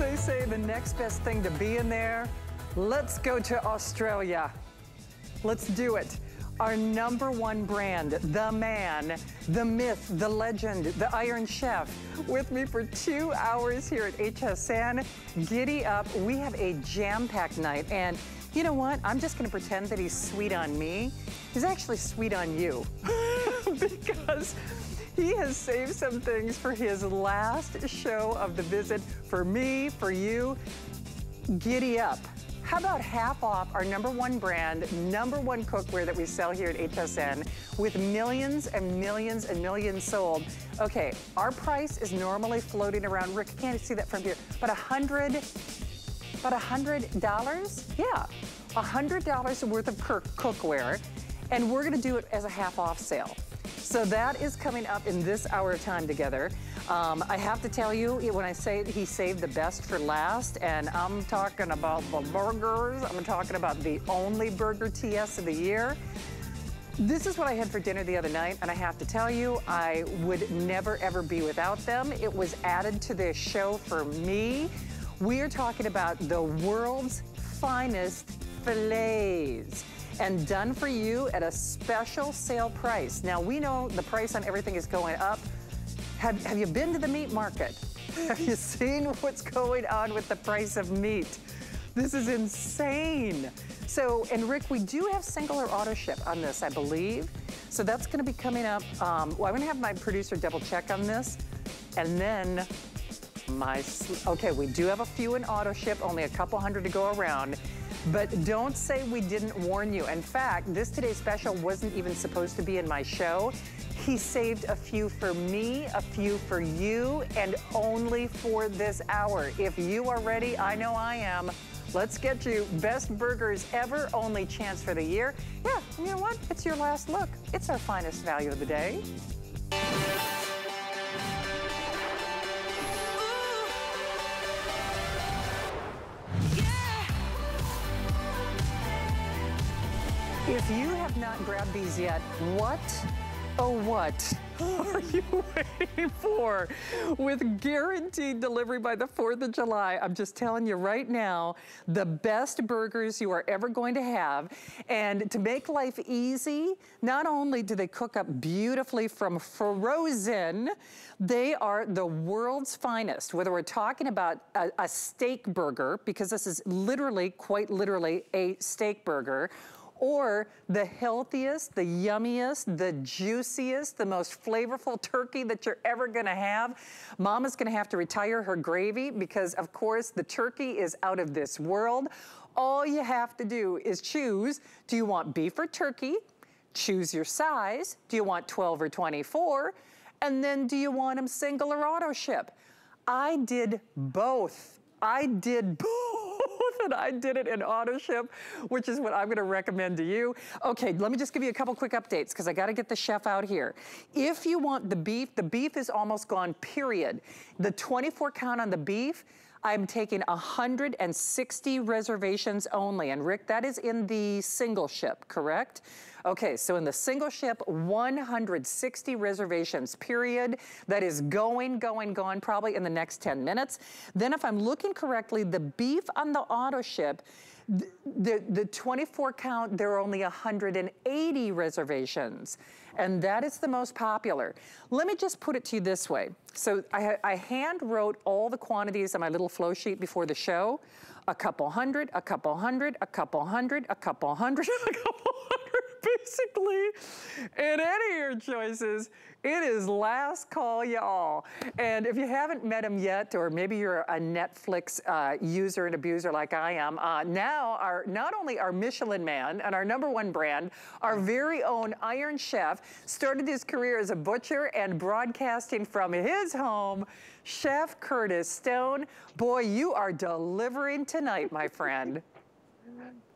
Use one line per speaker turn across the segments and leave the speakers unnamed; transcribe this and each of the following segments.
they say the next best thing to be in there? Let's go to Australia. Let's do it. Our number one brand, the man, the myth, the legend, the Iron Chef, with me for two hours here at HSN. Giddy up. We have a jam-packed night. And you know what? I'm just gonna pretend that he's sweet on me. He's actually sweet on you. because he has saved some things for his last show of the visit. For me, for you, giddy up. How about half off our number one brand, number one cookware that we sell here at HSN with millions and millions and millions sold. Okay, our price is normally floating around, Rick, can't see that from here, but a hundred, about a hundred dollars? Yeah, a hundred dollars worth of cookware, and we're gonna do it as a half off sale. So that is coming up in this hour of time together. Um, I have to tell you, when I say he saved the best for last, and I'm talking about the burgers, I'm talking about the only burger TS of the year. This is what I had for dinner the other night, and I have to tell you, I would never ever be without them. It was added to this show for me. We are talking about the world's finest fillets and done for you at a special sale price. Now, we know the price on everything is going up. Have, have you been to the meat market? Have you seen what's going on with the price of meat? This is insane. So, and Rick, we do have single or auto ship on this, I believe. So that's gonna be coming up. Um, well, I'm gonna have my producer double check on this. And then my, okay, we do have a few in auto ship, only a couple hundred to go around. But don't say we didn't warn you. In fact, this today's special wasn't even supposed to be in my show. He saved a few for me, a few for you, and only for this hour. If you are ready, I know I am. Let's get you best burgers ever, only chance for the year. Yeah, you know what? It's your last look. It's our finest value of the day. If you have not grabbed these yet, what, oh what are you waiting for? With guaranteed delivery by the 4th of July, I'm just telling you right now, the best burgers you are ever going to have. And to make life easy, not only do they cook up beautifully from frozen, they are the world's finest. Whether we're talking about a, a steak burger, because this is literally, quite literally, a steak burger, or the healthiest, the yummiest, the juiciest, the most flavorful turkey that you're ever gonna have. Mama's gonna have to retire her gravy because of course the turkey is out of this world. All you have to do is choose, do you want beef or turkey? Choose your size. Do you want 12 or 24? And then do you want them single or auto ship? I did both. I did both and I did it in auto ship, which is what I'm gonna recommend to you. Okay, let me just give you a couple quick updates because I gotta get the chef out here. If you want the beef, the beef is almost gone, period. The 24 count on the beef, I'm taking 160 reservations only. And Rick, that is in the single ship, correct? Okay, so in the single ship, 160 reservations, period. That is going, going, going, probably in the next 10 minutes. Then if I'm looking correctly, the beef on the auto ship, the, the 24 count, there are only 180 reservations. And that is the most popular. Let me just put it to you this way. So I, I hand wrote all the quantities on my little flow sheet before the show. A couple hundred, a couple hundred, a couple hundred, a couple hundred, a couple basically, in any of your choices, it is last call y'all. And if you haven't met him yet, or maybe you're a Netflix uh, user and abuser like I am, uh, now our not only our Michelin man and our number one brand, our very own Iron Chef, started his career as a butcher and broadcasting from his home, Chef Curtis Stone. Boy, you are delivering tonight, my friend.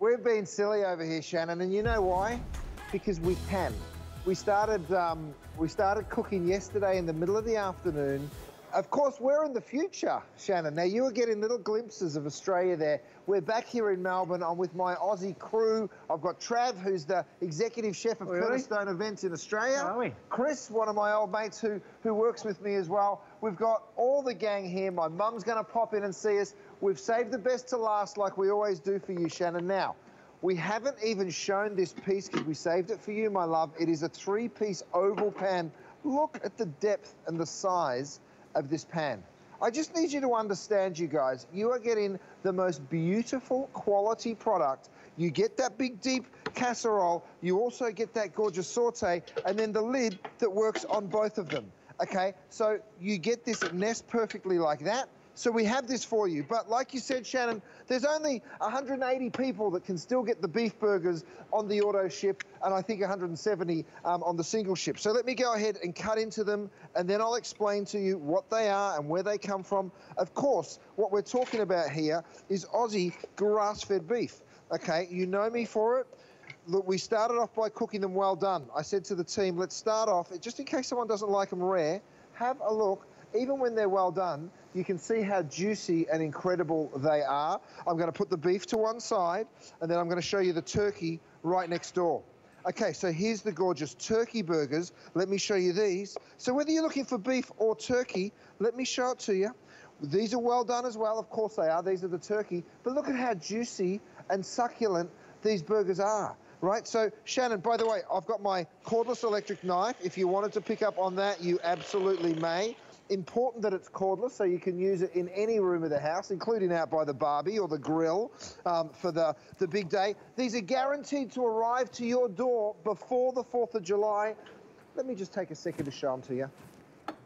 We've been silly over here, Shannon, and you know why? Because we can. We started, um, we started cooking yesterday in the middle of the afternoon. Of course, we're in the future, Shannon. Now, you are getting little glimpses of Australia there. We're back here in Melbourne. I'm with my Aussie crew. I've got Trav, who's the executive chef of
really?
Stone Events in Australia.
Are we?
Chris, one of my old mates who, who works with me as well. We've got all the gang here. My mum's going to pop in and see us. We've saved the best to last like we always do for you, Shannon. Now, we haven't even shown this piece because we saved it for you, my love. It is a three-piece oval pan. Look at the depth and the size of this pan. I just need you to understand, you guys, you are getting the most beautiful quality product. You get that big deep casserole, you also get that gorgeous saute, and then the lid that works on both of them. Okay, so you get this nest perfectly like that. So we have this for you. But like you said, Shannon, there's only 180 people that can still get the beef burgers on the auto ship, and I think 170 um, on the single ship. So let me go ahead and cut into them, and then I'll explain to you what they are and where they come from. Of course, what we're talking about here is Aussie grass-fed beef. Okay, you know me for it. Look, we started off by cooking them well done. I said to the team, let's start off, just in case someone doesn't like them rare, have a look. Even when they're well done, you can see how juicy and incredible they are. I'm going to put the beef to one side, and then I'm going to show you the turkey right next door. Okay, so here's the gorgeous turkey burgers. Let me show you these. So whether you're looking for beef or turkey, let me show it to you. These are well done as well, of course they are. These are the turkey. But look at how juicy and succulent these burgers are right? So, Shannon, by the way, I've got my cordless electric knife. If you wanted to pick up on that, you absolutely may. Important that it's cordless, so you can use it in any room of the house, including out by the barbie or the grill um, for the, the big day. These are guaranteed to arrive to your door before the 4th of July. Let me just take a second to show them to you.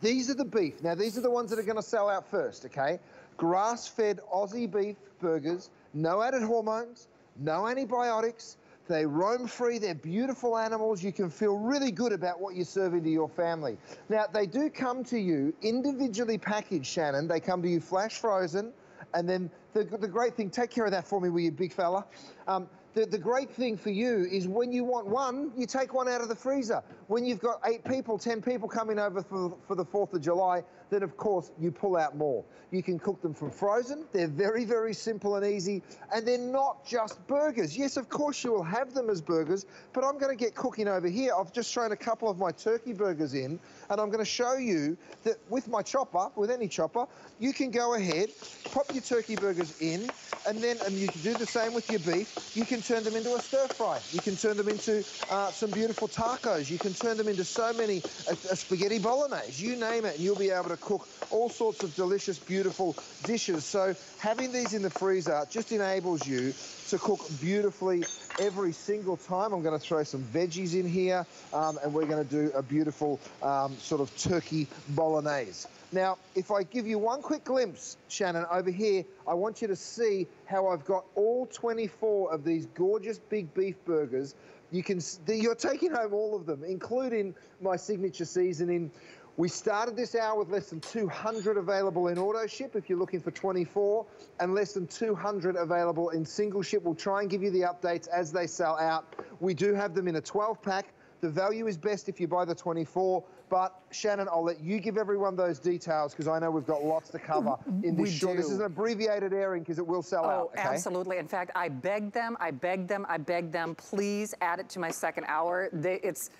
These are the beef. Now, these are the ones that are going to sell out first, okay? Grass-fed Aussie beef burgers, no added hormones, no antibiotics, they roam free. They're beautiful animals. You can feel really good about what you're serving to your family. Now, they do come to you individually packaged, Shannon. They come to you flash frozen. And then the, the great thing, take care of that for me, will you, big fella? Um, the, the great thing for you is when you want one, you take one out of the freezer. When you've got eight people, 10 people coming over for, for the 4th of July, then of course you pull out more. You can cook them from frozen. They're very, very simple and easy. And they're not just burgers. Yes, of course you will have them as burgers, but I'm going to get cooking over here. I've just thrown a couple of my turkey burgers in, and I'm going to show you that with my chopper, with any chopper, you can go ahead, pop your turkey burgers in, and then and you can do the same with your beef. You can turn them into a stir fry. You can turn them into uh, some beautiful tacos. You can turn them into so many, a, a spaghetti bolognese, you name it, and you'll be able to cook all sorts of delicious, beautiful dishes. So having these in the freezer just enables you to cook beautifully every single time. I'm going to throw some veggies in here, um, and we're going to do a beautiful um, sort of turkey bolognese. Now, if I give you one quick glimpse, Shannon, over here, I want you to see how I've got all 24 of these gorgeous big beef burgers. You can, you're taking home all of them, including my signature seasoning. We started this hour with less than 200 available in auto ship if you're looking for 24, and less than 200 available in single ship. We'll try and give you the updates as they sell out. We do have them in a 12 pack. The value is best if you buy the 24. But Shannon, I'll let you give everyone those details because I know we've got lots to cover mm-hmm. in this
we. Do.
This is an abbreviated airing because it will sell
oh,
out. Okay?
absolutely. In fact, I begged them, I begged them, I begged them, please add it to my second hour. They, it's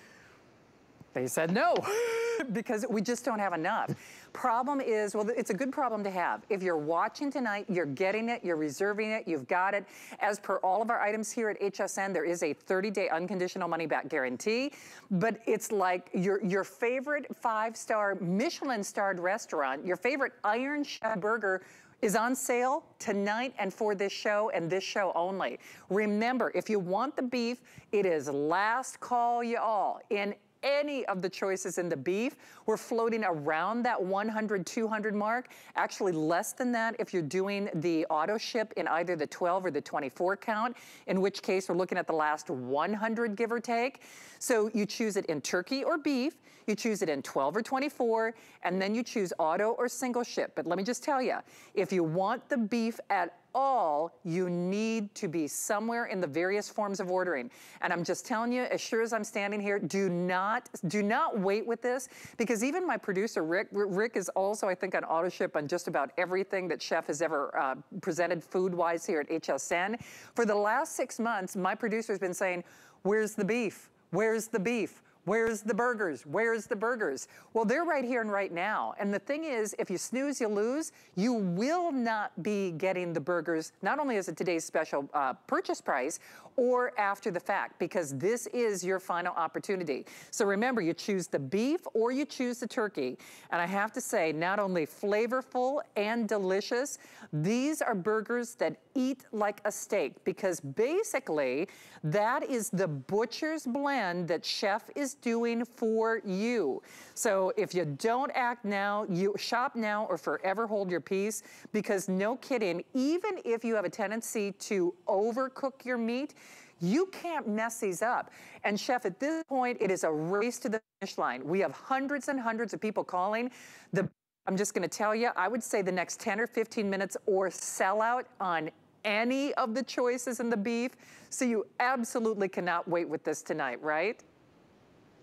they said no, because we just don't have enough. Problem is, well, it's a good problem to have. If you're watching tonight, you're getting it, you're reserving it, you've got it. As per all of our items here at HSN, there is a 30-day unconditional money-back guarantee, but it's like your, your favorite five-star Michelin-starred restaurant, your favorite Iron Chef burger is on sale tonight and for this show and this show only. Remember, if you want the beef, it is last call you all in any of the choices in the beef. We're floating around that 100, 200 mark. Actually less than that if you're doing the auto ship in either the 12 or the 24 count, in which case we're looking at the last 100 give or take. So you choose it in turkey or beef, you choose it in 12 or 24, and then you choose auto or single ship. But let me just tell you, if you want the beef at all, you need to be somewhere in the various forms of ordering. And I'm just telling you, as sure as I'm standing here, do not, do not wait with this because even my producer, Rick, Rick is also, I think, on auto on just about everything that Chef has ever uh, presented food-wise here at HSN. For the last six months, my producer's been saying, where's the beef? Where's the beef? Where's the burgers? Where's the burgers? Well, they're right here and right now. And the thing is, if you snooze, you lose. You will not be getting the burgers, not only as a today's special uh, purchase price, or after the fact, because this is your final opportunity. So remember, you choose the beef or you choose the turkey. And I have to say, not only flavorful and delicious, these are burgers that eat like a steak because basically that is the butcher's blend that chef is doing for you. So if you don't act now, you shop now or forever hold your peace because no kidding, even if you have a tendency to overcook your meat, you can't mess these up. And chef, at this point, it is a race to the finish line. We have hundreds and hundreds of people calling. The I'm just gonna tell you, I would say the next 10 or 15 minutes or sell out on any of the choices in the beef. So you absolutely cannot wait with this tonight, right?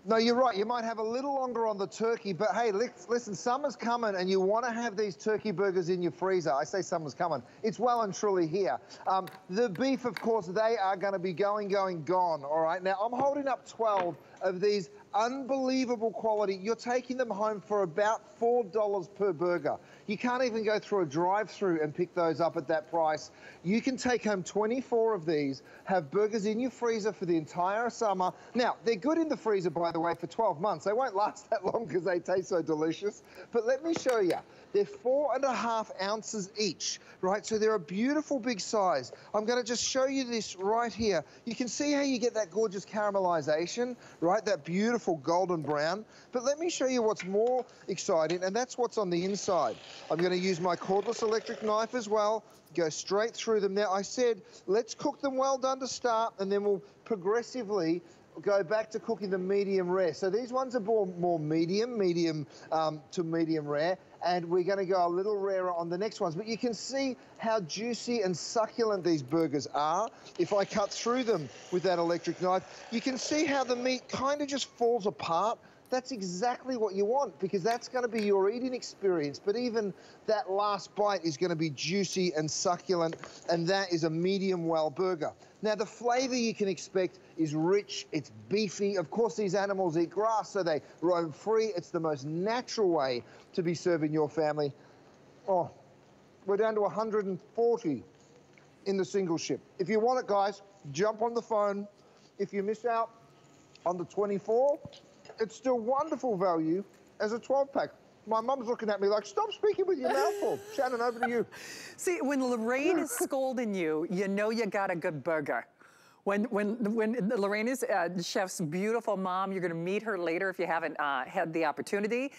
No, you're right. You might have a little longer on the turkey, but hey, listen, summer's coming and you want to have these turkey burgers in your freezer. I say summer's coming. It's well and truly here. Um, the beef, of course, they are going to be going, going, gone. All right. Now, I'm holding up 12 of these unbelievable quality. You're taking them home for about $4 per burger. You can't even go through a drive-through and pick those up at that price. You can take home 24 of these, have burgers in your freezer for the entire summer. Now, they're good in the freezer, by the way, for 12 months. They won't last that long because they taste so delicious. But let me show you. They're four and a half ounces each, right? So they're a beautiful big size. I'm going to just show you this right here. You can see how you get that gorgeous caramelization? That beautiful golden brown. But let me show you what's more exciting, and that's what's on the inside. I'm going to use my cordless electric knife as well, go straight through them. Now, I said, let's cook them well done to start, and then we'll progressively go back to cooking them medium rare. So these ones are more, more medium, medium um, to medium rare and we're going to go a little rarer on the next ones. But you can see how juicy and succulent these burgers are. If I cut through them with that electric knife, you can see how the meat kind of just falls apart. That's exactly what you want because that's going to be your eating experience. But even that last bite is going to be juicy and succulent, and that is a medium well burger. Now, the flavor you can expect is rich, it's beefy. Of course, these animals eat grass, so they roam free. It's the most natural way to be serving your family. Oh, we're down to 140 in the single ship. If you want it, guys, jump on the phone. If you miss out on the 24, it's still wonderful value as a 12 pack. My mum's looking at me like, stop speaking with your mouth full. Shannon, over to you.
See, when Lorraine is scolding you, you know you got a good burger. When, when, when Lorraine is uh, Chef's beautiful mom, you're gonna meet her later if you haven't uh, had the opportunity.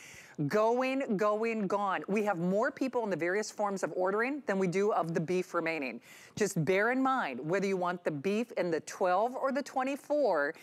Going, going, gone. We have more people in the various forms of ordering than we do of the beef remaining. Just bear in mind, whether you want the beef in the 12 or the 24,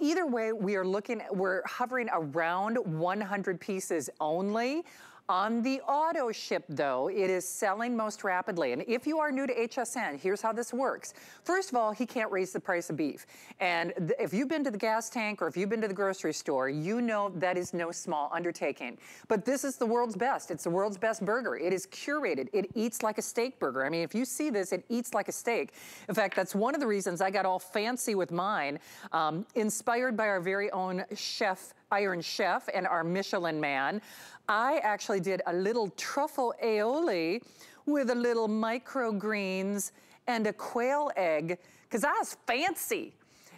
Either way, we are looking, we're hovering around 100 pieces only. On the auto ship though, it is selling most rapidly. And if you are new to HSN, here's how this works. First of all, he can't raise the price of beef. And if you've been to the gas tank or if you've been to the grocery store, you know that is no small undertaking. But this is the world's best. It's the world's best burger. It is curated. It eats like a steak burger. I mean, if you see this, it eats like a steak. In fact, that's one of the reasons I got all fancy with mine, um, inspired by our very own chef, Iron Chef and our Michelin man. I actually did a little truffle aioli with a little microgreens and a quail egg because I was fancy.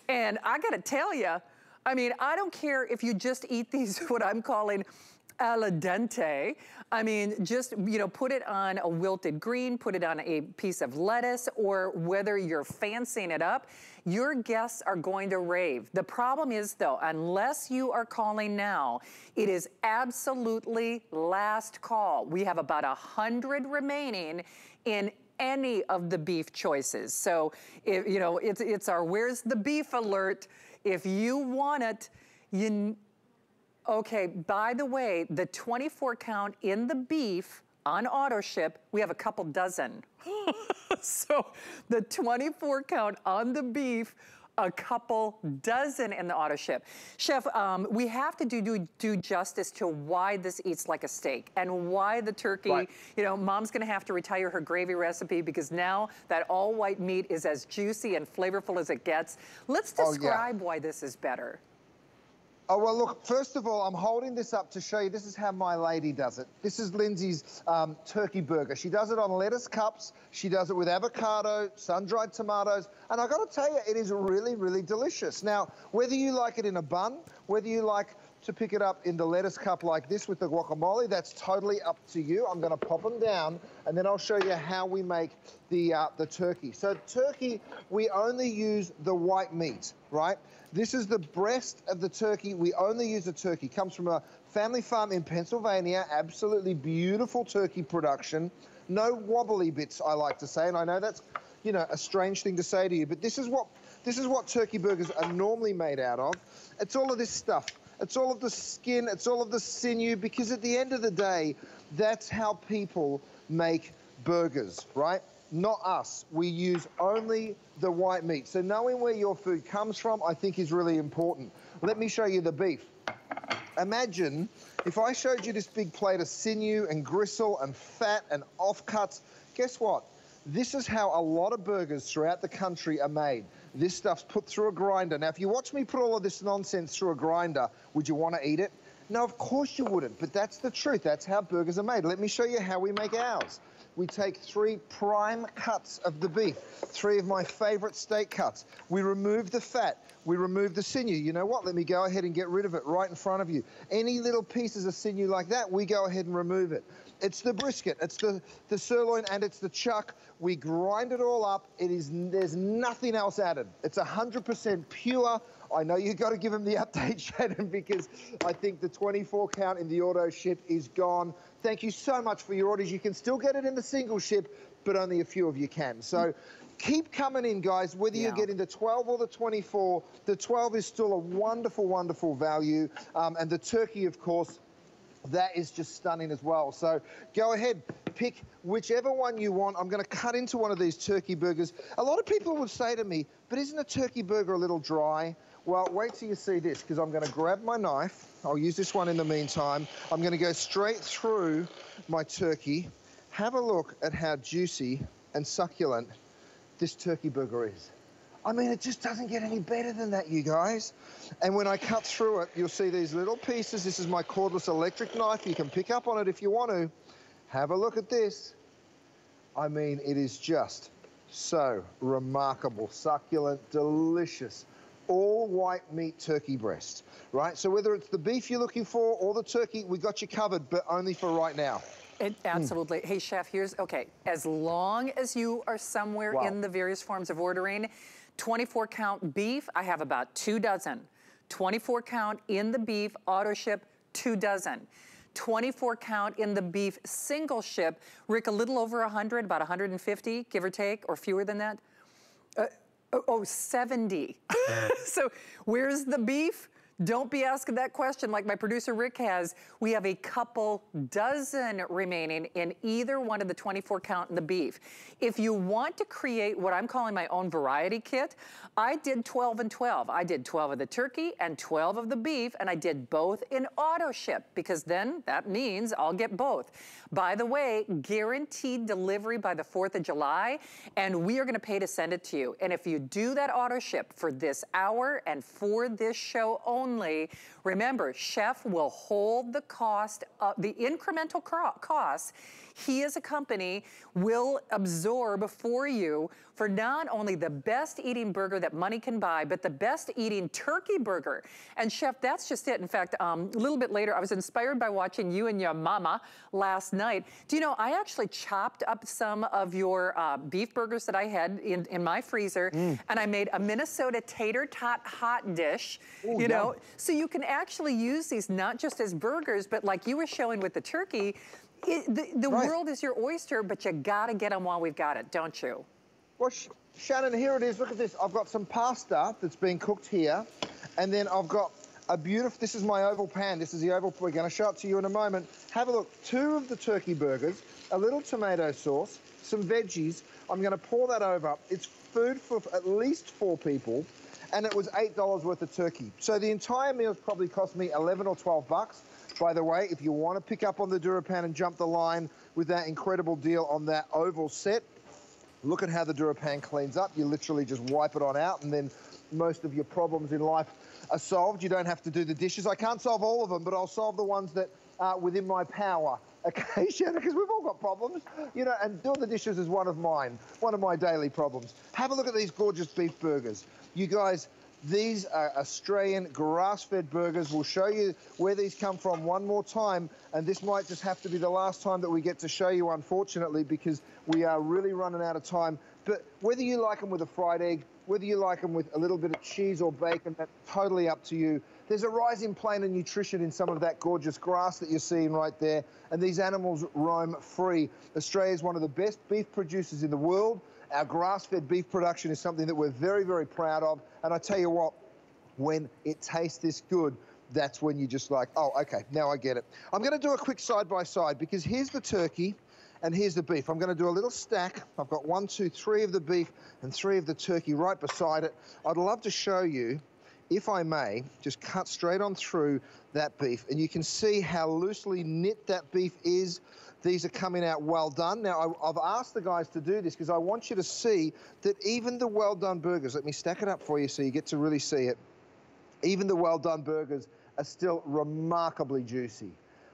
And I gotta tell you, I mean, I don't care if you just eat these, what I'm calling al dente. I mean, just, you know, put it on a wilted green, put it on a piece of lettuce, or whether you're fancying it up, your guests are going to rave. The problem is though, unless you are calling now, it is absolutely last call. We have about a hundred remaining in any of the beef choices. So, if, you know, it's, it's our where's the beef alert. If you want it, you, Okay, by the way, the 24 count in the beef on auto ship, we have a couple dozen. so the 24 count on the beef, a couple dozen in the auto ship. Chef, um, we have to do, do, do justice to why this eats like a steak and why the turkey, right. you know, mom's gonna have to retire her gravy recipe because now that all white meat is as juicy and flavorful as it gets. Let's describe oh, yeah. why this is better.
Oh, well, look, first of all, I'm holding this up to show you this is how my lady does it. This is Lindsay's um, turkey burger. She does it on lettuce cups. She does it with avocado, sun-dried tomatoes. And I've got to tell you, it is really, really delicious. Now, whether you like it in a bun, whether you like to pick it up in the lettuce cup like this with the guacamole, that's totally up to you. I'm going to pop them down, and then I'll show you how we make the, uh, the turkey. So turkey, we only use the white meat, right? This is the breast of the turkey. We only use the turkey. Comes from a family farm in Pennsylvania. Absolutely beautiful turkey production. No wobbly bits, I like to say. And I know that's, you know, a strange thing to say to you, but this is what this is what turkey burgers are normally made out of. It's all of this stuff. It's all of the skin. It's all of the sinew. Because at the end of the day, that's how people make burgers, right? not us. We use only the white meat. So knowing where your food comes from, I think is really important. Let me show you the beef. Imagine if I showed you this big plate of sinew and gristle and fat and offcuts. Guess what? This is how a lot of burgers throughout the country are made. This stuff's put through a grinder. Now, if you watch me put all of this nonsense through a grinder, would you want to eat it? No, of course you wouldn't, but that's the truth. That's how burgers are made. Let me show you how we make ours we take three prime cuts of the beef, three of my favorite steak cuts. We remove the fat. We remove the sinew. You know what? Let me go ahead and get rid of it right in front of you. Any little pieces of sinew like that, we go ahead and remove it. It's the brisket, it's the, the sirloin, and it's the chuck. We grind it all up. It is, there's nothing else added. It's 100% pure. I know you've got to give him the update, Shannon, because I think the 24 count in the auto ship is gone. Thank you so much for your orders. You can still get it in the single ship, but only a few of you can. So keep coming in, guys, whether yeah. you're getting the 12 or the 24. The 12 is still a wonderful, wonderful value. Um, and the turkey, of course, that is just stunning as well. So go ahead, pick whichever one you want. I'm going to cut into one of these turkey burgers. A lot of people would say to me, but isn't a turkey burger a little dry? Well, wait till you see this, because I'm going to grab my knife. I'll use this one in the meantime. I'm going to go straight through my turkey. Have a look at how juicy and succulent this turkey burger is. I mean, it just doesn't get any better than that, you guys. And when I cut through it, you'll see these little pieces. This is my cordless electric knife. You can pick up on it if you want to. Have a look at this. I mean, it is just so remarkable, succulent, delicious all white meat turkey breast, right? So whether it's the beef you're looking for or the turkey, we got you covered, but only for right now.
It, absolutely. Mm. Hey, chef, here's, okay, as long as you are somewhere wow. in the various forms of ordering, 24 count beef, I have about two dozen. 24 count in the beef, auto ship, two dozen. 24 count in the beef single ship, Rick, a little over 100, about 150, give or take, or fewer than that. Uh, Oh, oh 70. so where's the beef? Don't be asking that question like my producer Rick has. We have a couple dozen remaining in either one of the 24 count in the beef. If you want to create what I'm calling my own variety kit, I did 12 and 12. I did 12 of the turkey and 12 of the beef, and I did both in auto ship because then that means I'll get both. By the way, guaranteed delivery by the 4th of July, and we are gonna pay to send it to you. And if you do that auto ship for this hour and for this show only, only, remember, Chef will hold the cost, of, the incremental costs he as a company will absorb for you for not only the best eating burger that money can buy, but the best eating turkey burger. And chef, that's just it. In fact, um, a little bit later, I was inspired by watching you and your mama last night. Do you know, I actually chopped up some of your uh, beef burgers that I had in, in my freezer, mm. and I made a Minnesota tater tot hot dish, Ooh, you know, so you can actually use these not just as burgers, but like you were showing with the turkey, it, the, the right. world is your oyster, but you gotta get them while we've got it, don't you?
Well, Sh Shannon, here it is. Look at this. I've got some pasta that's being cooked here, and then I've got a beautiful, this is my oval pan. This is the oval, we're gonna show it to you in a moment. Have a look, two of the turkey burgers, a little tomato sauce, some veggies. I'm going to pour that over. It's food for at least four people, and it was $8 worth of turkey. So the entire meal's probably cost me 11 or 12 bucks. By the way, if you want to pick up on the DuraPan and jump the line with that incredible deal on that oval set, look at how the DuraPan cleans up. You literally just wipe it on out and then most of your problems in life are solved. You don't have to do the dishes. I can't solve all of them, but I'll solve the ones that are within my power. Okay, because we've all got problems, you know, and doing the dishes is one of mine, one of my daily problems. Have a look at these gorgeous beef burgers. You guys, these are Australian grass-fed burgers. We'll show you where these come from one more time, and this might just have to be the last time that we get to show you, unfortunately, because we are really running out of time. But whether you like them with a fried egg, whether you like them with a little bit of cheese or bacon, that's totally up to you. There's a rise in plant and nutrition in some of that gorgeous grass that you're seeing right there, and these animals roam free. Australia is one of the best beef producers in the world. Our grass-fed beef production is something that we're very, very proud of. And I tell you what, when it tastes this good, that's when you're just like, oh, okay, now I get it. I'm going to do a quick side-by-side -side because here's the turkey and here's the beef. I'm going to do a little stack. I've got one, two, three of the beef and three of the turkey right beside it. I'd love to show you, if I may, just cut straight on through that beef. And you can see how loosely knit that beef is. These are coming out well done. Now, I, have asked the guys to do this because I want you to see that even the well done burgers, let me stack it up for you so you get to really see it. Even the well done burgers are still remarkably juicy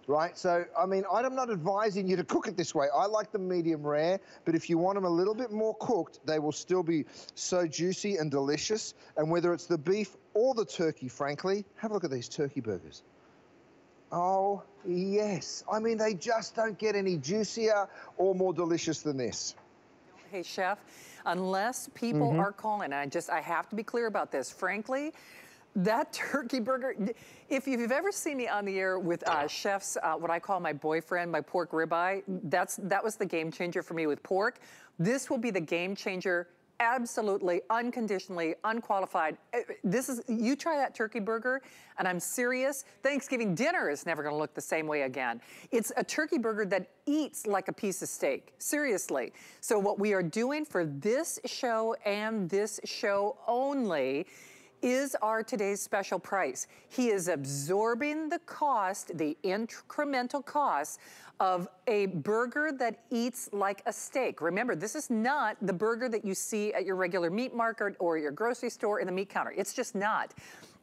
right? So, I mean, I'm not advising you to cook it this way. I like them medium rare, but if you want them a little bit more cooked, they will still be so juicy and delicious. And whether it's the beef or the turkey, frankly, have a look at these turkey burgers. Oh, yes. I mean, they just don't get any juicier or more delicious than this.
Hey, Chef, unless people mm -hmm. are calling, I just, I have to be clear about this. Frankly, that turkey burger, if you've ever seen me on the air with uh, chefs, uh, what I call my boyfriend, my pork ribeye, that's, that was the game changer for me with pork. This will be the game changer absolutely, unconditionally, unqualified. Eh, this is, you try that turkey burger, and I'm serious, Thanksgiving dinner is never gonna look the same way again. It's a turkey burger that eats like a piece of steak, seriously. So what we are doing for this show and this show only is our today's special price. He is absorbing the cost, the incremental cost of a burger that eats like a steak. Remember, this is not the burger that you see at your regular meat market or your grocery store in the meat counter. It's just not.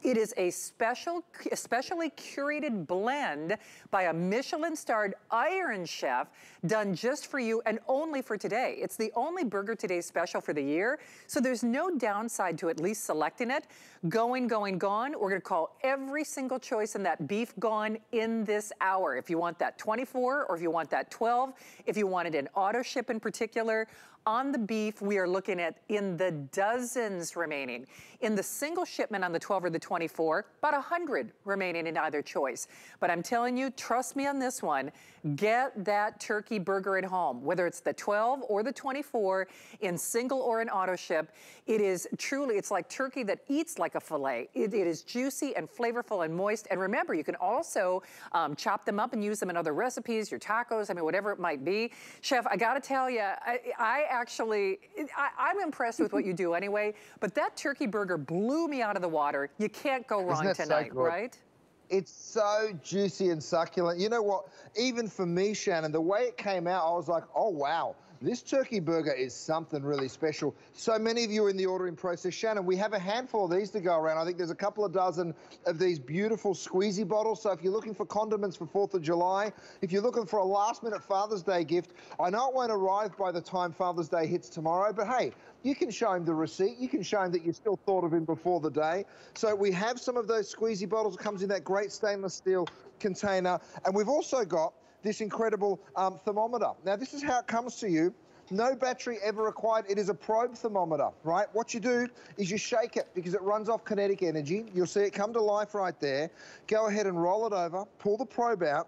It is a special, especially curated blend by a Michelin-starred Iron Chef done just for you and only for today. It's the only Burger Today special for the year, so there's no downside to at least selecting it. Going, going, gone. We're gonna call every single choice in that beef gone in this hour. If you want that 24 or if you want that 12, if you want it in auto ship in particular, on the beef, we are looking at in the dozens remaining. In the single shipment on the 12 or the 24, about 100 remaining in either choice. But I'm telling you, trust me on this one, get that turkey burger at home, whether it's the 12 or the 24 in single or in auto ship. It is truly, it's like turkey that eats like a filet. it, it is juicy and flavorful and moist. And remember, you can also um, chop them up and use them in other recipes, your tacos, I mean, whatever it might be. Chef, I gotta tell you, I, I actually, I, am I'm impressed with what you do anyway, but that turkey burger blew me out of the water. You can't go wrong tonight, so right?
It's so juicy and succulent. You know what? Even for me, Shannon, the way it came out, I was like, oh, wow. This turkey burger is something really special. So many of you are in the ordering process. Shannon, we have a handful of these to go around. I think there's a couple of dozen of these beautiful squeezy bottles. So if you're looking for condiments for 4th of July, if you're looking for a last minute Father's Day gift, I know it won't arrive by the time Father's Day hits tomorrow, but hey, you can show him the receipt. You can show him that you still thought of him before the day. So we have some of those squeezy bottles. It comes in that great stainless steel container. And we've also got this incredible um, thermometer. Now, this is how it comes to you. No battery ever required. It is a probe thermometer, right? What you do is you shake it because it runs off kinetic energy. You'll see it come to life right there. Go ahead and roll it over, pull the probe out,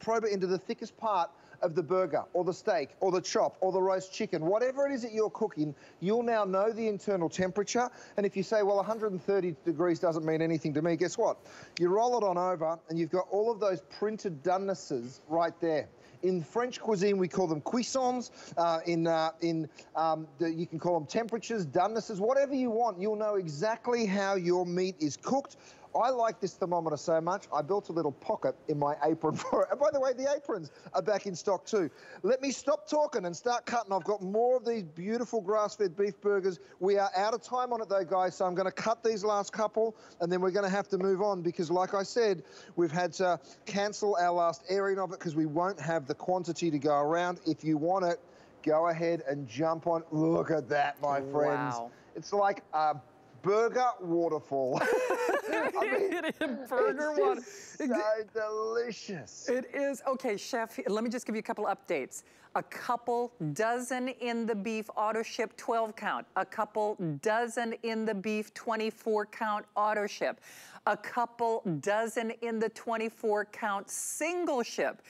probe it into the thickest part of the burger or the steak or the chop or the roast chicken, whatever it is that you're cooking, you'll now know the internal temperature. And if you say, well, 130 degrees doesn't mean anything to me, guess what? You roll it on over and you've got all of those printed donenesses right there In French cuisine, we call them cuissons. Uh, in uh, in um, the, you can call them temperatures, donenesses, whatever you want. You'll know exactly how your meat is cooked. I like this thermometer so much, I built a little pocket in my apron for it. And by the way, the aprons are back in stock too. Let me stop talking and start cutting. I've got more of these beautiful grass-fed beef burgers. We are out of time on it though, guys, so I'm going to cut these last couple and then we're going to have to move on because, like I said, we've had to cancel our last airing of it because we won't have the quantity to go around. If you want it, go ahead and jump on. Look at that, my friends.
Wow.
It's like a burger waterfall. I mean,
it is burger
just so delicious.
It is. Okay, chef, let me just give you a couple updates. A couple dozen in the beef auto ship 12 count. A couple dozen in the beef 24 count auto ship. A couple dozen in the 24 count single ship.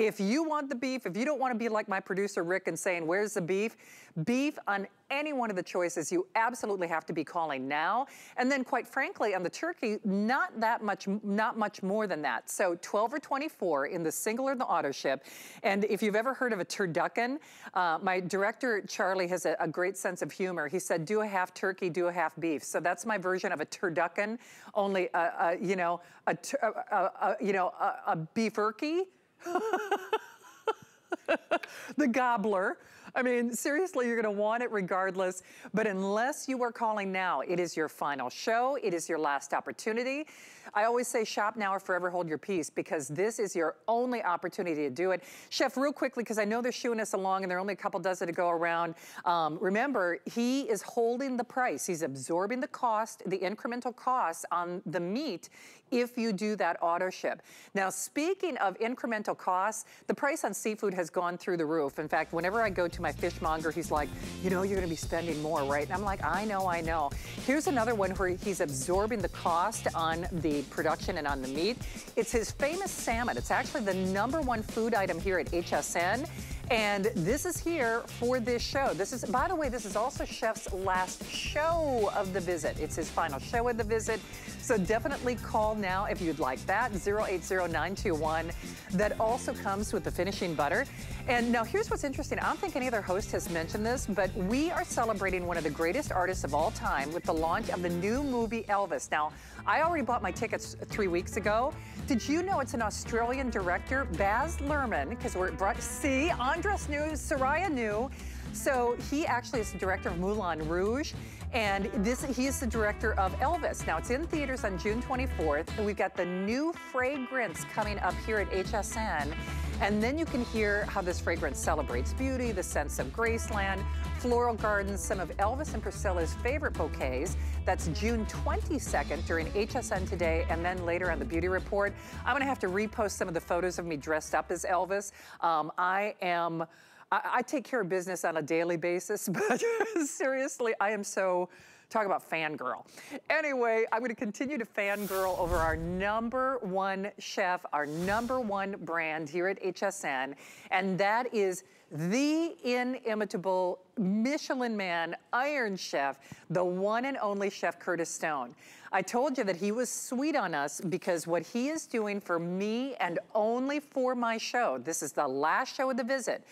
If you want the beef, if you don't want to be like my producer Rick and saying, where's the beef? Beef on any one of the choices, you absolutely have to be calling now. And then quite frankly, on the turkey, not that much, not much more than that. So 12 or 24 in the single or the auto ship. And if you've ever heard of a turducken, uh, my director, Charlie, has a, a great sense of humor. He said, do a half turkey, do a half beef. So that's my version of a turducken, only, a, a, you know, a, a uh, you know, a, a beeferky. the gobbler. I mean, seriously, you're gonna want it regardless. But unless you are calling now, it is your final show. It is your last opportunity. I always say shop now or forever hold your peace because this is your only opportunity to do it. Chef, real quickly, because I know they're shooing us along and there are only a couple dozen to go around. Um, remember, he is holding the price. He's absorbing the cost, the incremental cost on the meat if you do that auto ship. Now, speaking of incremental costs, the price on seafood has gone through the roof. In fact, whenever I go to my fishmonger, he's like, you know, you're gonna be spending more, right? And I'm like, I know, I know. Here's another one where he's absorbing the cost on the production and on the meat. It's his famous salmon. It's actually the number one food item here at HSN. And this is here for this show. This is, by the way, this is also Chef's last show of the visit. It's his final show of the visit. So definitely call now if you'd like that, 080921. That also comes with the finishing butter. And now here's what's interesting. I don't think any other host has mentioned this, but we are celebrating one of the greatest artists of all time with the launch of the new movie Elvis. Now, I already bought my tickets three weeks ago. Did you know it's an Australian director, Baz Luhrmann, because we're brought, see, Andres knew, Soraya knew. So he actually is the director of Moulin Rouge. And this, he is the director of Elvis. Now it's in theaters on June 24th. And we've got the new fragrance coming up here at HSN. And then you can hear how this fragrance celebrates beauty, the sense of Graceland, floral gardens, some of Elvis and Priscilla's favorite bouquets. That's June 22nd during HSN Today and then later on the Beauty Report. I'm gonna have to repost some of the photos of me dressed up as Elvis. Um, I am, I, I take care of business on a daily basis, but seriously, I am so, talk about fangirl. Anyway, I'm gonna continue to fangirl over our number one chef, our number one brand here at HSN, and that is the inimitable Michelin man, Iron Chef, the one and only Chef Curtis Stone. I told you that he was sweet on us because what he is doing for me and only for my show, this is the last show of the visit,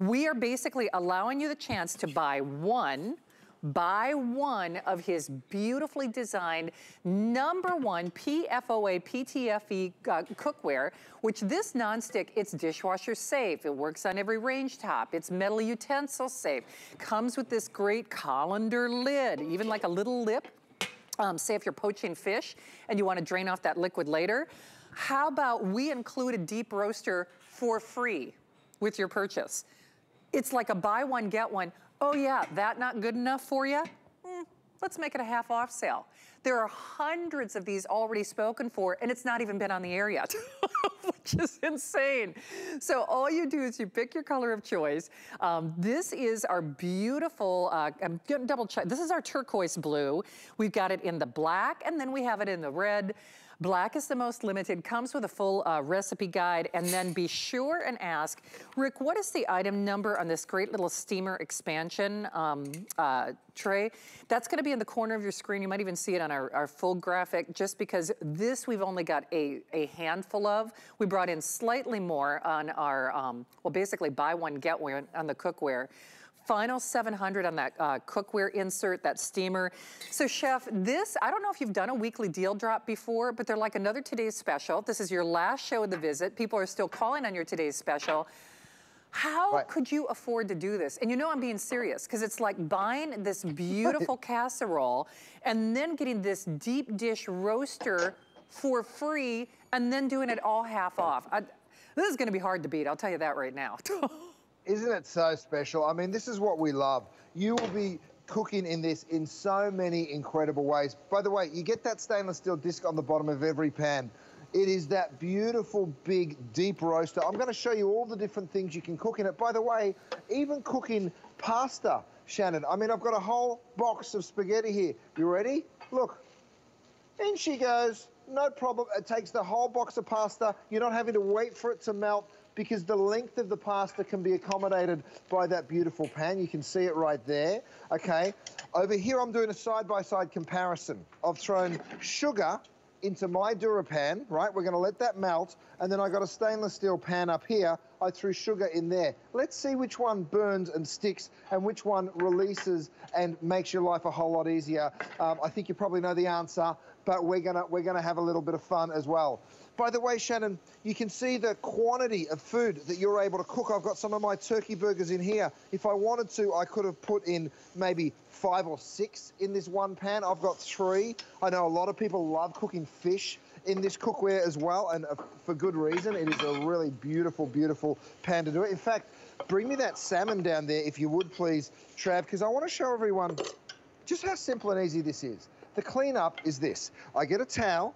we are basically allowing you the chance to buy one, buy one of his beautifully designed number one PFOA PTFE uh, cookware, which this nonstick, it's dishwasher safe. It works on every range top. It's metal utensil safe. Comes with this great colander lid, even like a little lip. Um, say if you're poaching fish and you want to drain off that liquid later. How about we include a deep roaster for free with your purchase? It's like a buy one, get one. Oh yeah, that not good enough for you? Mm, let's make it a half off sale. There are hundreds of these already spoken for and it's not even been on the air yet, which is insane. So all you do is you pick your color of choice. Um, this is our beautiful, uh, I'm gonna double check, this is our turquoise blue. We've got it in the black and then we have it in the red. Black is the most limited, comes with a full uh, recipe guide, and then be sure and ask, Rick, what is the item number on this great little steamer expansion um, uh, tray? That's gonna be in the corner of your screen. You might even see it on our, our full graphic, just because this we've only got a, a handful of. We brought in slightly more on our, um, well, basically buy one, get one on the cookware final 700 on that uh, cookware insert, that steamer. So chef, this, I don't know if you've done a weekly deal drop before, but they're like another today's special. This is your last show of the visit. People are still calling on your today's special. How right. could you afford to do this? And you know I'm being serious because it's like buying this beautiful casserole and then getting this deep dish roaster for free and then doing it all half off. I, this is gonna be hard to beat, I'll tell you that right now.
Isn't it so special? I mean, this is what we love. You will be cooking in this in so many incredible ways. By the way, you get that stainless steel disc on the bottom of every pan. It is that beautiful, big, deep roaster. I'm going to show you all the different things you can cook in it. By the way, even cooking pasta, Shannon. I mean, I've got a whole box of spaghetti here. You ready? Look. In she goes. No problem. It takes the whole box of pasta. You're not having to wait for it to melt because the length of the pasta can be accommodated by that beautiful pan. You can see it right there, okay? Over here, I'm doing a side-by-side -side comparison. I've thrown sugar into my DuraPan, right? We're gonna let that melt, and then I got a stainless steel pan up here. I threw sugar in there. Let's see which one burns and sticks and which one releases and makes your life a whole lot easier. Um, I think you probably know the answer, but we're gonna, we're gonna have a little bit of fun as well. By the way, Shannon, you can see the quantity of food that you're able to cook. I've got some of my turkey burgers in here. If I wanted to, I could have put in maybe five or six in this one pan. I've got three. I know a lot of people love cooking fish in this cookware as well, and uh, for good reason. It is a really beautiful, beautiful pan to do it. In fact, bring me that salmon down there, if you would, please, Trav, because I want to show everyone just how simple and easy this is. The cleanup is this. I get a towel,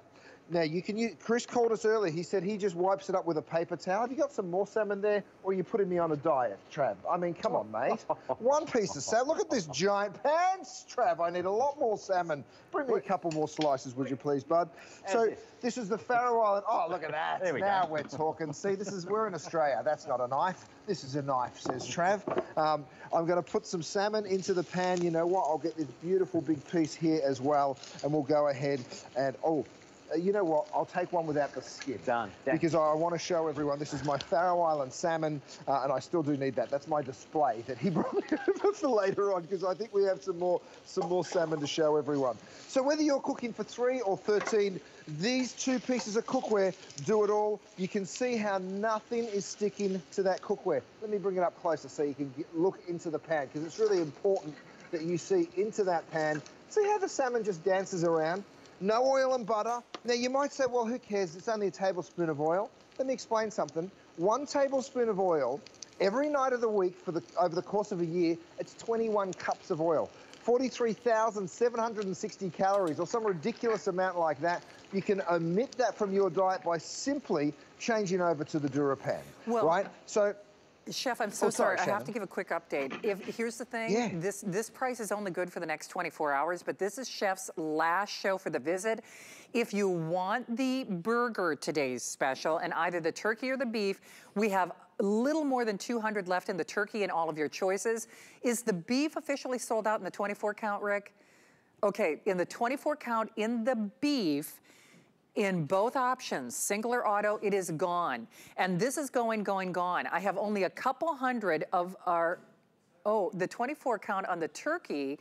now, you can use, Chris called us earlier. He said he just wipes it up with a paper towel. Have you got some more salmon there, or are you putting me on a diet, Trav? I mean, come on, mate. One piece of salmon. Look at this giant pants, Trav. I need a lot more salmon. Bring me a couple more slices, would you please, bud? So this is the Faroe Island. Oh, look at that. There we now go. we're talking. See, this is we're in Australia. That's not a knife. This is a knife, says Trav. Um, I'm going to put some salmon into the pan. You know what? I'll get this beautiful big piece here as well, and we'll go ahead and oh, you know what? I'll take one without the skin.
Done.
Because I want to show everyone this is my Faroe Island salmon, uh, and I still do need that. That's my display that he brought me for later on, because I think we have some more some more salmon to show everyone. So whether you're cooking for three or 13, these two pieces of cookware do it all. You can see how nothing is sticking to that cookware. Let me bring it up closer so you can get, look into the pan, because it's really important that you see into that pan. See how the salmon just dances around? No oil and butter. Now, you might say, well, who cares? It's only a tablespoon of oil. Let me explain something. One tablespoon of oil every night of the week for the, over the course of a year, it's 21 cups of oil. 43,760 calories or some ridiculous amount like that. You can omit that from your diet by simply changing over to the DuraPan, well, right?
So Chef, I'm so oh, sorry. sorry I have to give a quick update. If Here's the thing. Yeah. This, this price is only good for the next 24 hours, but this is Chef's last show for the visit. If you want the burger today's special, and either the turkey or the beef, we have a little more than 200 left in the turkey and all of your choices. Is the beef officially sold out in the 24 count, Rick? Okay, in the 24 count, in the beef, in both options, single or auto, it is gone. And this is going, going, gone. I have only a couple hundred of our, oh, the 24 count on the turkey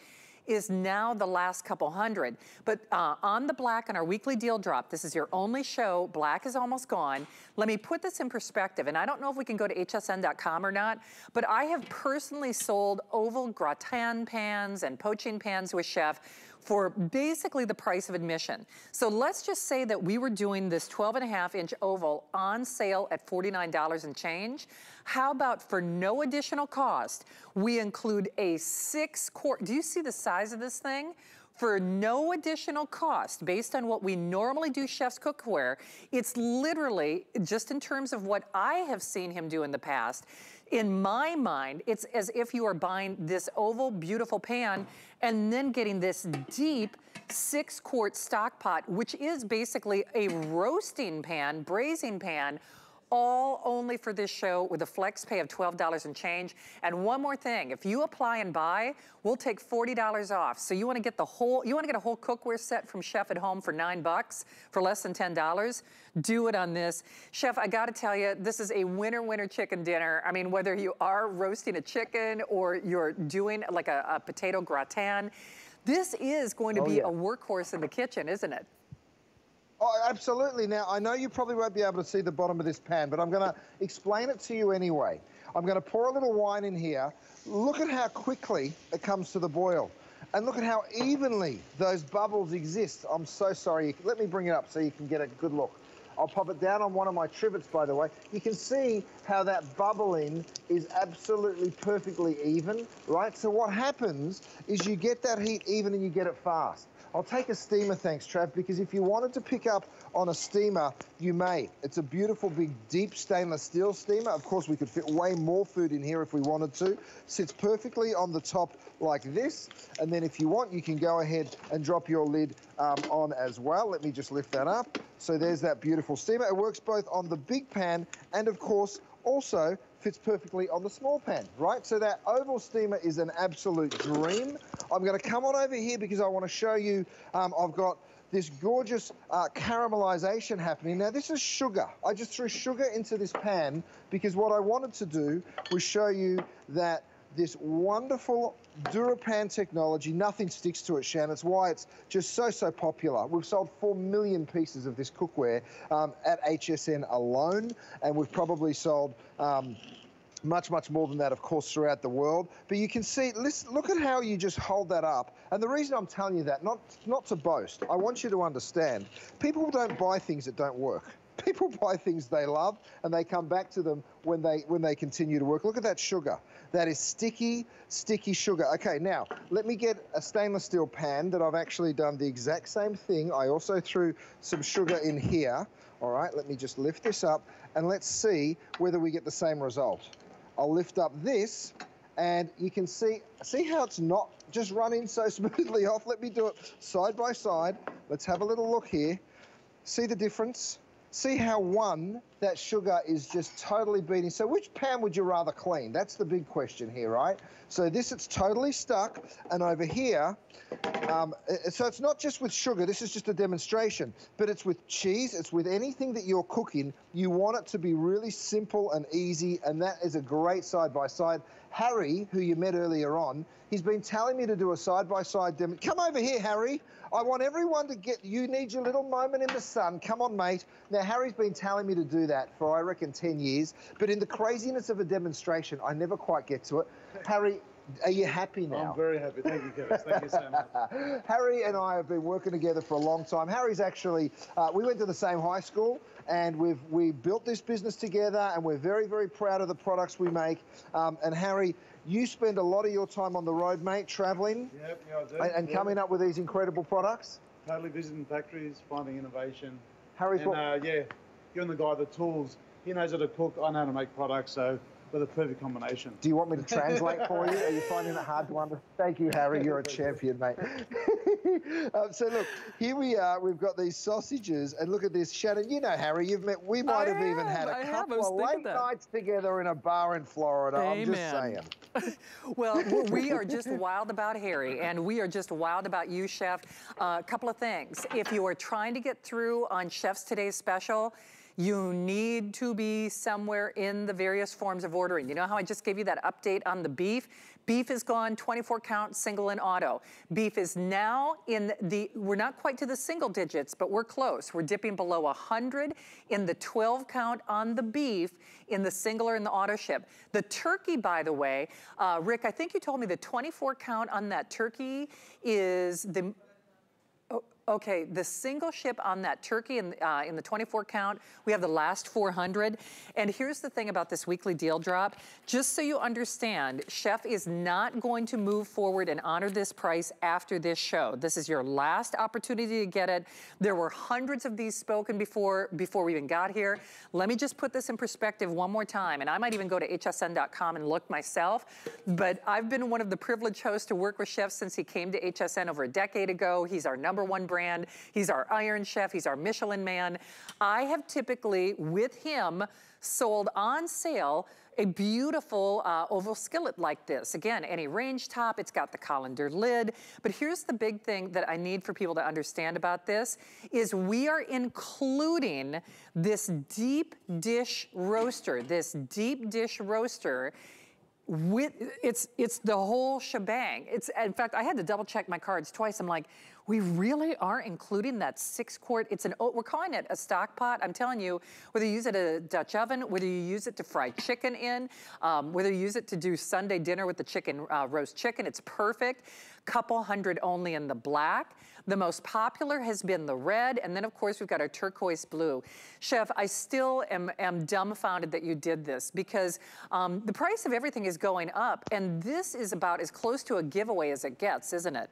is now the last couple hundred. But uh, on the black on our weekly deal drop, this is your only show, black is almost gone. Let me put this in perspective, and I don't know if we can go to hsn.com or not, but I have personally sold oval gratin pans and poaching pans with chef for basically the price of admission. So let's just say that we were doing this 12 and a half inch oval on sale at $49 and change. How about for no additional cost, we include a six quart, do you see the size of this thing? for no additional cost based on what we normally do chef's cookware. It's literally, just in terms of what I have seen him do in the past, in my mind, it's as if you are buying this oval, beautiful pan and then getting this deep six quart stock pot, which is basically a roasting pan, braising pan, all only for this show with a flex pay of $12 and change. And one more thing, if you apply and buy, we'll take $40 off. So you wanna get the whole, you wanna get a whole cookware set from Chef at Home for nine bucks for less than $10, do it on this. Chef, I gotta tell you, this is a winner, winner chicken dinner. I mean, whether you are roasting a chicken or you're doing like a, a potato gratin, this is going to oh, be yeah. a workhorse in the kitchen, isn't it?
Oh, absolutely. Now, I know you probably won't be able to see the bottom of this pan, but I'm going to explain it to you anyway. I'm going to pour a little wine in here. Look at how quickly it comes to the boil. And look at how evenly those bubbles exist. I'm so sorry. Let me bring it up so you can get a good look. I'll pop it down on one of my trivets, by the way. You can see how that bubbling is absolutely perfectly even, right? So what happens is you get that heat even and you get it fast. I'll take a steamer, thanks, Trav, because if you wanted to pick up on a steamer, you may. It's a beautiful, big, deep stainless steel steamer. Of course, we could fit way more food in here if we wanted to. Sits perfectly on the top like this. And then if you want, you can go ahead and drop your lid um, on as well. Let me just lift that up. So there's that beautiful steamer. It works both on the big pan and, of course, also fits perfectly on the small pan, right? So that oval steamer is an absolute dream. I'm gonna come on over here because I wanna show you, um, I've got this gorgeous uh, caramelization happening. Now this is sugar. I just threw sugar into this pan because what I wanted to do was show you that this wonderful DuraPan technology, nothing sticks to it, Shan. It's why it's just so, so popular. We've sold 4 million pieces of this cookware um, at HSN alone, and we've probably sold um, much, much more than that, of course, throughout the world. But you can see, listen, look at how you just hold that up. And the reason I'm telling you that, not, not to boast, I want you to understand, people don't buy things that don't work. People buy things they love and they come back to them when they when they continue to work. Look at that sugar. That is sticky, sticky sugar. Okay, now, let me get a stainless steel pan that I've actually done the exact same thing. I also threw some sugar in here. All right, let me just lift this up and let's see whether we get the same result. I'll lift up this and you can see, see how it's not just running so smoothly off. Let me do it side by side. Let's have a little look here. See the difference? See how one, that sugar is just totally beating. So which pan would you rather clean? That's the big question here, right? So this, it's totally stuck. And over here, um, so it's not just with sugar, this is just a demonstration, but it's with cheese, it's with anything that you're cooking. You want it to be really simple and easy, and that is a great side-by-side. -side. Harry, who you met earlier on, he's been telling me to do a side-by-side demo. Come over here, Harry. I want everyone to get, you need your little moment in the sun. Come on, mate. Now, Harry's been telling me to do that for, I reckon, 10 years. But in the craziness of a demonstration, I never quite get to it. Harry, are you happy now?
I'm very happy. Thank you, Kevin. Thank you so much.
Harry and I have been working together for a long time. Harry's actually, uh, we went to the same high school and we've we built this business together and we're very, very proud of the products we make. Um, and Harry, you spend a lot of your time on the road, mate, traveling
yep, yeah, I do.
and, and coming up with these incredible products.
Totally visiting factories, finding innovation.
Harry's
and, uh, yeah, giving the guy the tools. He knows how to cook, I know how to make products, so with a perfect combination.
Do you want me to translate for you? Are you finding it hard to understand? Thank you, Harry. You're a champion, mate. um, so look, here we are. We've got these sausages, and look at this, Shannon. You know Harry. You've met. We might have, have, even had a I couple of late nights together in a bar in Florida. Amen. I'm just saying.
well, we are just wild about Harry, and we are just wild about you, Chef. A uh, couple of things. If you are trying to get through on Chef's Today's Special, you need to be somewhere in the various forms of ordering. You know how I just gave you that update on the beef? Beef is gone 24 count, single and auto. Beef is now in the, we're not quite to the single digits, but we're close. We're dipping below 100 in the 12 count on the beef in the single or in the auto ship. The turkey, by the way, uh, Rick, I think you told me the 24 count on that turkey is the Okay, the single ship on that turkey in, uh, in the 24 count, we have the last 400. And here's the thing about this weekly deal drop. Just so you understand, Chef is not going to move forward and honor this price after this show. This is your last opportunity to get it. There were hundreds of these spoken before, before we even got here. Let me just put this in perspective one more time. And I might even go to hsn.com and look myself. But I've been one of the privileged hosts to work with Chef since he came to HSN over a decade ago. He's our number one brand brand. He's our Iron Chef. He's our Michelin man. I have typically, with him, sold on sale a beautiful uh, oval skillet like this. Again, any range top, it's got the colander lid. But here's the big thing that I need for people to understand about this is we are including this deep dish roaster, this deep dish roaster with it's it's the whole shebang. It's in fact I had to double check my cards twice. I'm like, we really are including that six quart. It's an we're calling it a stock pot. I'm telling you, whether you use it at a Dutch oven, whether you use it to fry chicken in, um, whether you use it to do Sunday dinner with the chicken uh, roast chicken, it's perfect. Couple hundred only in the black. The most popular has been the red, and then of course we've got our turquoise blue. Chef, I still am, am dumbfounded that you did this because um, the price of everything is going up, and this is about as close to a giveaway as it gets, isn't it?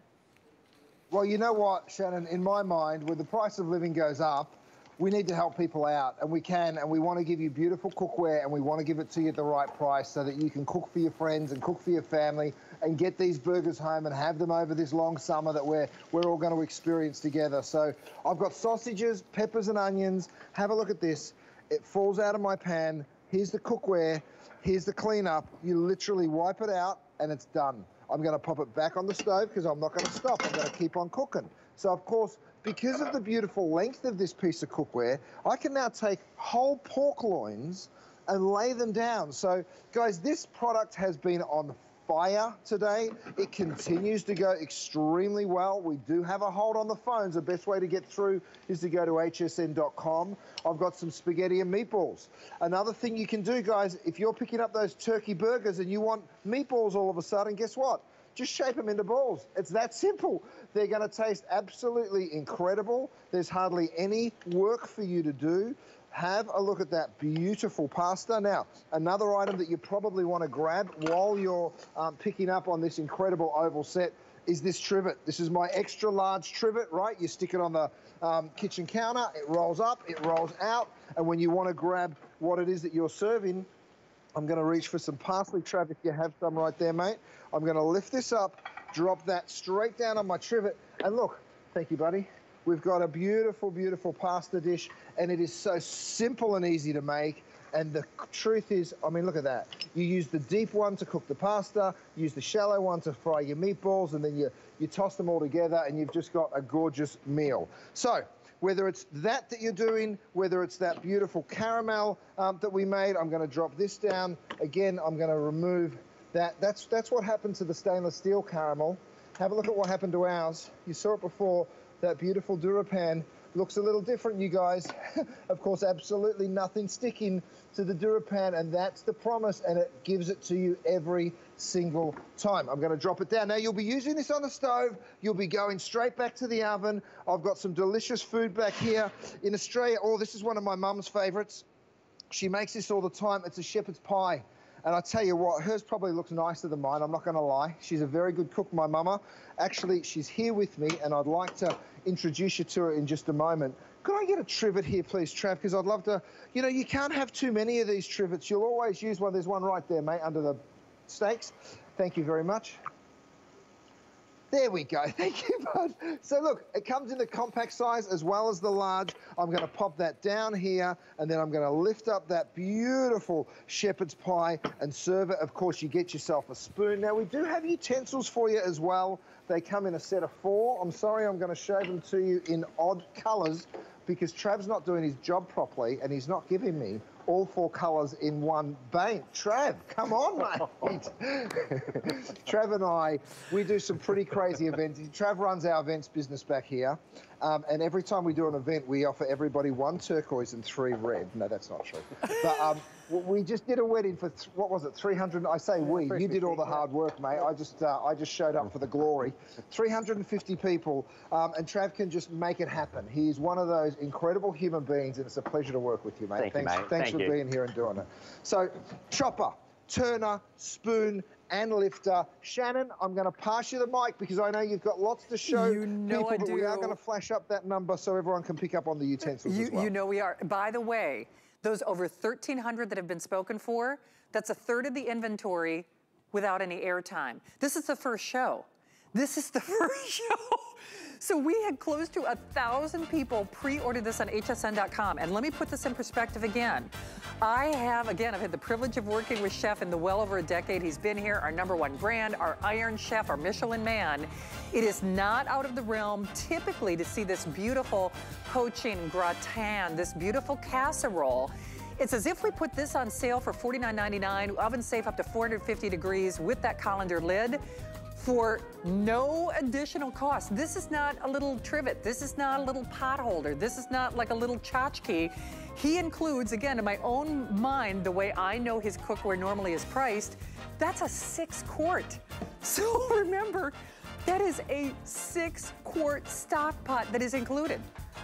Well, you know what, Shannon, in my mind, when the price of living goes up, we need to help people out, and we can, and we want to give you beautiful cookware, and we want to give it to you at the right price so that you can cook for your friends and cook for your family and get these burgers home and have them over this long summer that we're, we're all going to experience together. So I've got sausages, peppers and onions. Have a look at this. It falls out of my pan. Here's the cookware. Here's the cleanup. You literally wipe it out and it's done. I'm going to pop it back on the stove because I'm not going to stop. I'm going to keep on cooking. So, of course, because of the beautiful length of this piece of cookware, I can now take whole pork loins and lay them down. So, guys, this product has been on fire today. It continues to go extremely well. We do have a hold on the phones. The best way to get through is to go to hsn.com. I've got some spaghetti and meatballs. Another thing you can do, guys, if you're picking up those turkey burgers and you want meatballs all of a sudden, guess what? Just shape them into balls. It's that simple. They're going to taste absolutely incredible. There's hardly any work for you to do. Have a look at that beautiful pasta. Now, another item that you probably want to grab while you're um, picking up on this incredible oval set is this trivet. This is my extra large trivet, right? You stick it on the um, kitchen counter, it rolls up, it rolls out, and when you want to grab what it is that you're serving, I'm going to reach for some parsley Trav if you have some right there, mate. I'm going to lift this up, drop that straight down on my trivet, and look, thank you, buddy. We've got a beautiful, beautiful pasta dish, and it is so simple and easy to make. And the truth is, I mean, look at that. You use the deep one to cook the pasta, use the shallow one to fry your meatballs, and then you, you toss them all together, and you've just got a gorgeous meal. So, whether it's that that you're doing, whether it's that beautiful caramel um, that we made, I'm going to drop this down. Again, I'm going to remove that. That's, that's what happened to the stainless steel caramel. Have a look at what happened to ours. You saw it before that beautiful DuraPan looks a little different, you guys. of course, absolutely nothing sticking to the DuraPan, and that's the promise, and it gives it to you every single time. I'm to drop it down. Now, you'll be using this on the stove. You'll be going straight back to the oven. I've got some delicious food back here. In Australia, oh, this is one of my mum's favorites. She makes this all the time. It's a shepherd's pie. And I tell you what, hers probably looks nicer than mine. I'm not going to lie. She's a very good cook, my mama. Actually, she's here with me, and I'd like to introduce you to her in just a moment. Could I get a trivet here, please, Trav? Because I'd love to. You know, you can't have too many of these trivets. You'll always use one. There's one right there, mate, under the steaks. Thank you very much. There we go. Thank you, bud. So look, it comes in the compact size as well as the large. I'm going to pop that down here, and then I'm going to lift up that beautiful shepherd's pie and serve it. Of course, you get yourself a spoon. Now, we do have utensils for you as well. They come in a set of four. I'm sorry, I'm going to show them to you in odd colours because Trav's not doing his job properly, and he's not giving me all four colours in one bank. Trav, come on, mate. Trav and I, we do some pretty crazy events. Trav runs our events business back here. Um, and every time we do an event, we offer everybody one turquoise and three red. No, that's not true. But um, we just did a wedding for what was it, 300? I say we. You did all the hard work, mate. I just uh, I just showed up for the glory. 350 people, um, and Trav can just make it happen. He's one of those incredible human beings, and it's a pleasure to work with you, mate.
Thank
thanks,
you, mate.
thanks
Thank
for
you.
being here and doing it. So, chopper, turner, spoon. And lifter. Shannon, I'm going to pass you the mic because I know you've got lots to show
You know
people,
I
but we are going to flash up that number so everyone can pick up on the utensils
You,
as well.
you know we are. By the way, those over 1,300 that have been spoken for, that's a third of the inventory without any airtime. This is the first show. This is the first show. So we had close to a thousand people pre-order this on hsn.com. And let me put this in perspective again. I have, again, I've had the privilege of working with Chef in the well over a decade. He's been here, our number one brand, our Iron Chef, our Michelin Man. It is not out of the realm typically to see this beautiful poaching gratin, this beautiful casserole. It's as if we put this on sale for $49.99, oven safe up to 450 degrees with that colander lid for no additional cost. This is not a little trivet. This is not a little pot holder. This is not like a little tchotchke. He includes, again, in my own mind, the way I know his cookware normally is priced, that's a six quart. So remember, that is a six quart stock pot that is included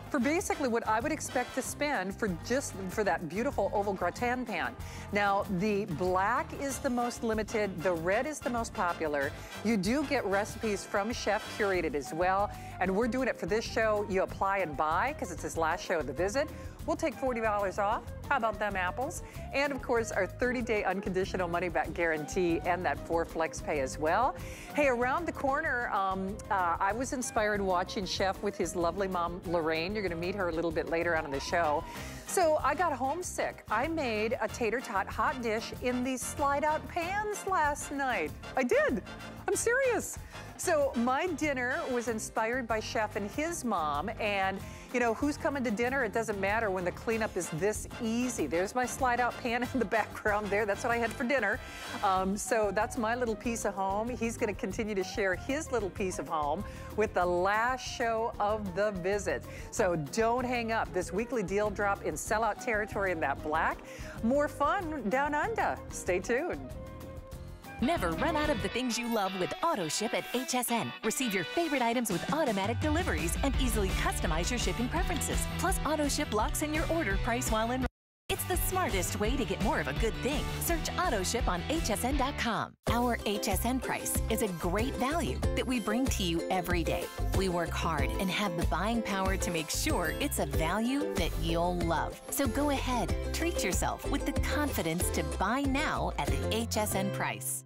for basically what I would expect to spend for just for that beautiful oval gratin pan. Now, the black is the most limited, the red is the most popular. You do get recipes from Chef Curated as well, and we're doing it for this show. You apply and buy because it's his last show of the visit. We'll take $40 off. How about them apples? And of course, our 30-day unconditional money-back guarantee and that four flex pay as well. Hey, around the corner, um, uh, I was inspired watching Chef with his lovely mom, Lorraine. You're gonna meet her a little bit later on in the show. So I got homesick. I made a tater tot hot dish in these slide out pans last night. I did, I'm serious. So my dinner was inspired by Chef and his mom and you know, who's coming to dinner? It doesn't matter when the cleanup is this easy. There's my slide out pan in the background there. That's what I had for dinner. Um, so that's my little piece of home. He's gonna continue to share his little piece of home with the last show of the visit. So don't hang up. This weekly deal drop in sellout territory in that black. More fun down under. Stay tuned.
Never run out of the things you love with AutoShip at HSN. Receive your favorite items with automatic deliveries and easily customize your shipping preferences. Plus, AutoShip locks in your order price while in. It's the smartest way to get more of a good thing. Search AutoShip on hsn.com. Our HSN price is a great value that we bring to you every day. We work hard and have the buying power to make sure it's a value that you'll love. So go ahead, treat yourself with the confidence to buy now at the HSN price.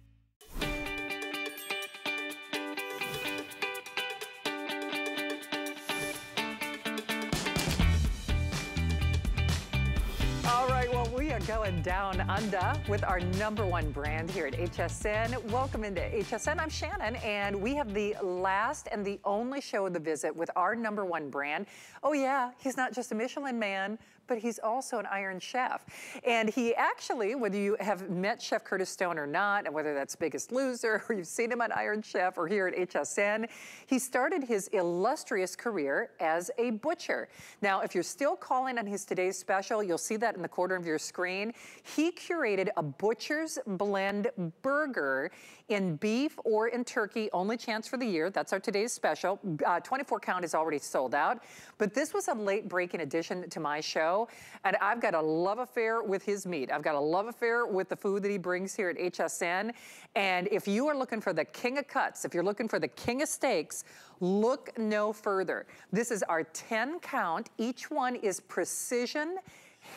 Are going down under with our number one brand here at HSN. Welcome into HSN. I'm Shannon, and we have the last and the only show of the visit with our number one brand. Oh, yeah, he's not just a Michelin man, but he's also an Iron Chef. And he actually, whether you have met Chef Curtis Stone or not, and whether that's Biggest Loser, or you've seen him on Iron Chef, or here at HSN, he started his illustrious career as a butcher. Now, if you're still calling on his today's special, you'll see that in the corner of your screen. He curated a butcher's blend burger in beef or in turkey, only chance for the year. That's our today's special. Uh, 24 count is already sold out. But this was a late breaking addition to my show. And I've got a love affair with his meat. I've got a love affair with the food that he brings here at HSN. And if you are looking for the king of cuts, if you're looking for the king of steaks, look no further. This is our 10 count. Each one is precision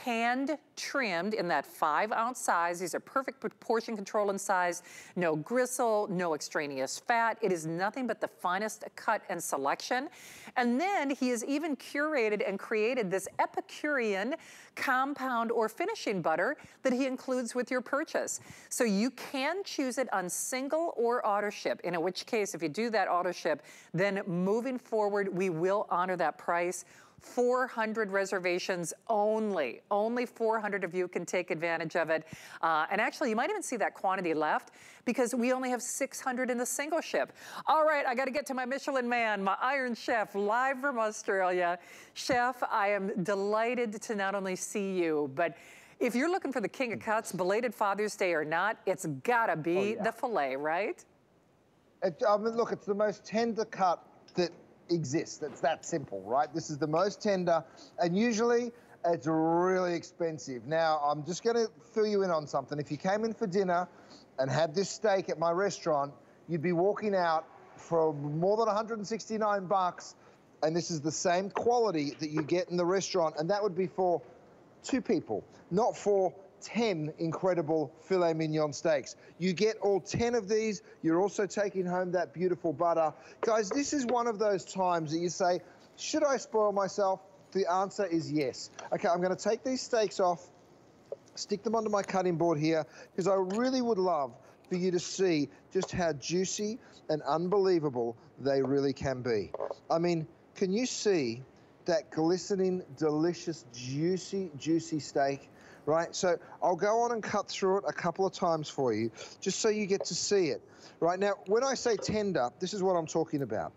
hand trimmed in that five ounce size. These are perfect portion control and size. No gristle, no extraneous fat. It is nothing but the finest cut and selection. And then he has even curated and created this Epicurean compound or finishing butter that he includes with your purchase. So you can choose it on single or auto ship, in which case if you do that auto ship, then moving forward, we will honor that price 400 reservations only. Only 400 of you can take advantage of it. Uh, and actually, you might even see that quantity left because we only have 600 in the single ship. All right, I got to get to my Michelin man, my Iron Chef, live from Australia. Chef, I am delighted to not only see you, but if you're looking for the king of cuts, belated Father's Day or not, it's got to be oh, yeah. the filet, right?
It, I mean, look, it's the most tender cut that exists. It's that simple, right? This is the most tender, and usually it's really expensive. Now, I'm just going to fill you in on something. If you came in for dinner and had this steak at my restaurant, you'd be walking out for more than 169 bucks, and this is the same quality that you get in the restaurant, and that would be for two people, not for 10 incredible filet mignon steaks. You get all 10 of these. You're also taking home that beautiful butter. Guys, this is one of those times that you say, should I spoil myself? The answer is yes. Okay, I'm going to take these steaks off, stick them onto my cutting board here, because I really would love for you to see just how juicy and unbelievable they really can be. I mean, can you see that glistening, delicious, juicy, juicy steak? Right? So I'll go on and cut through it a couple of times for you, just so you get to see it. Right now, when I say tender, this is what I'm talking about.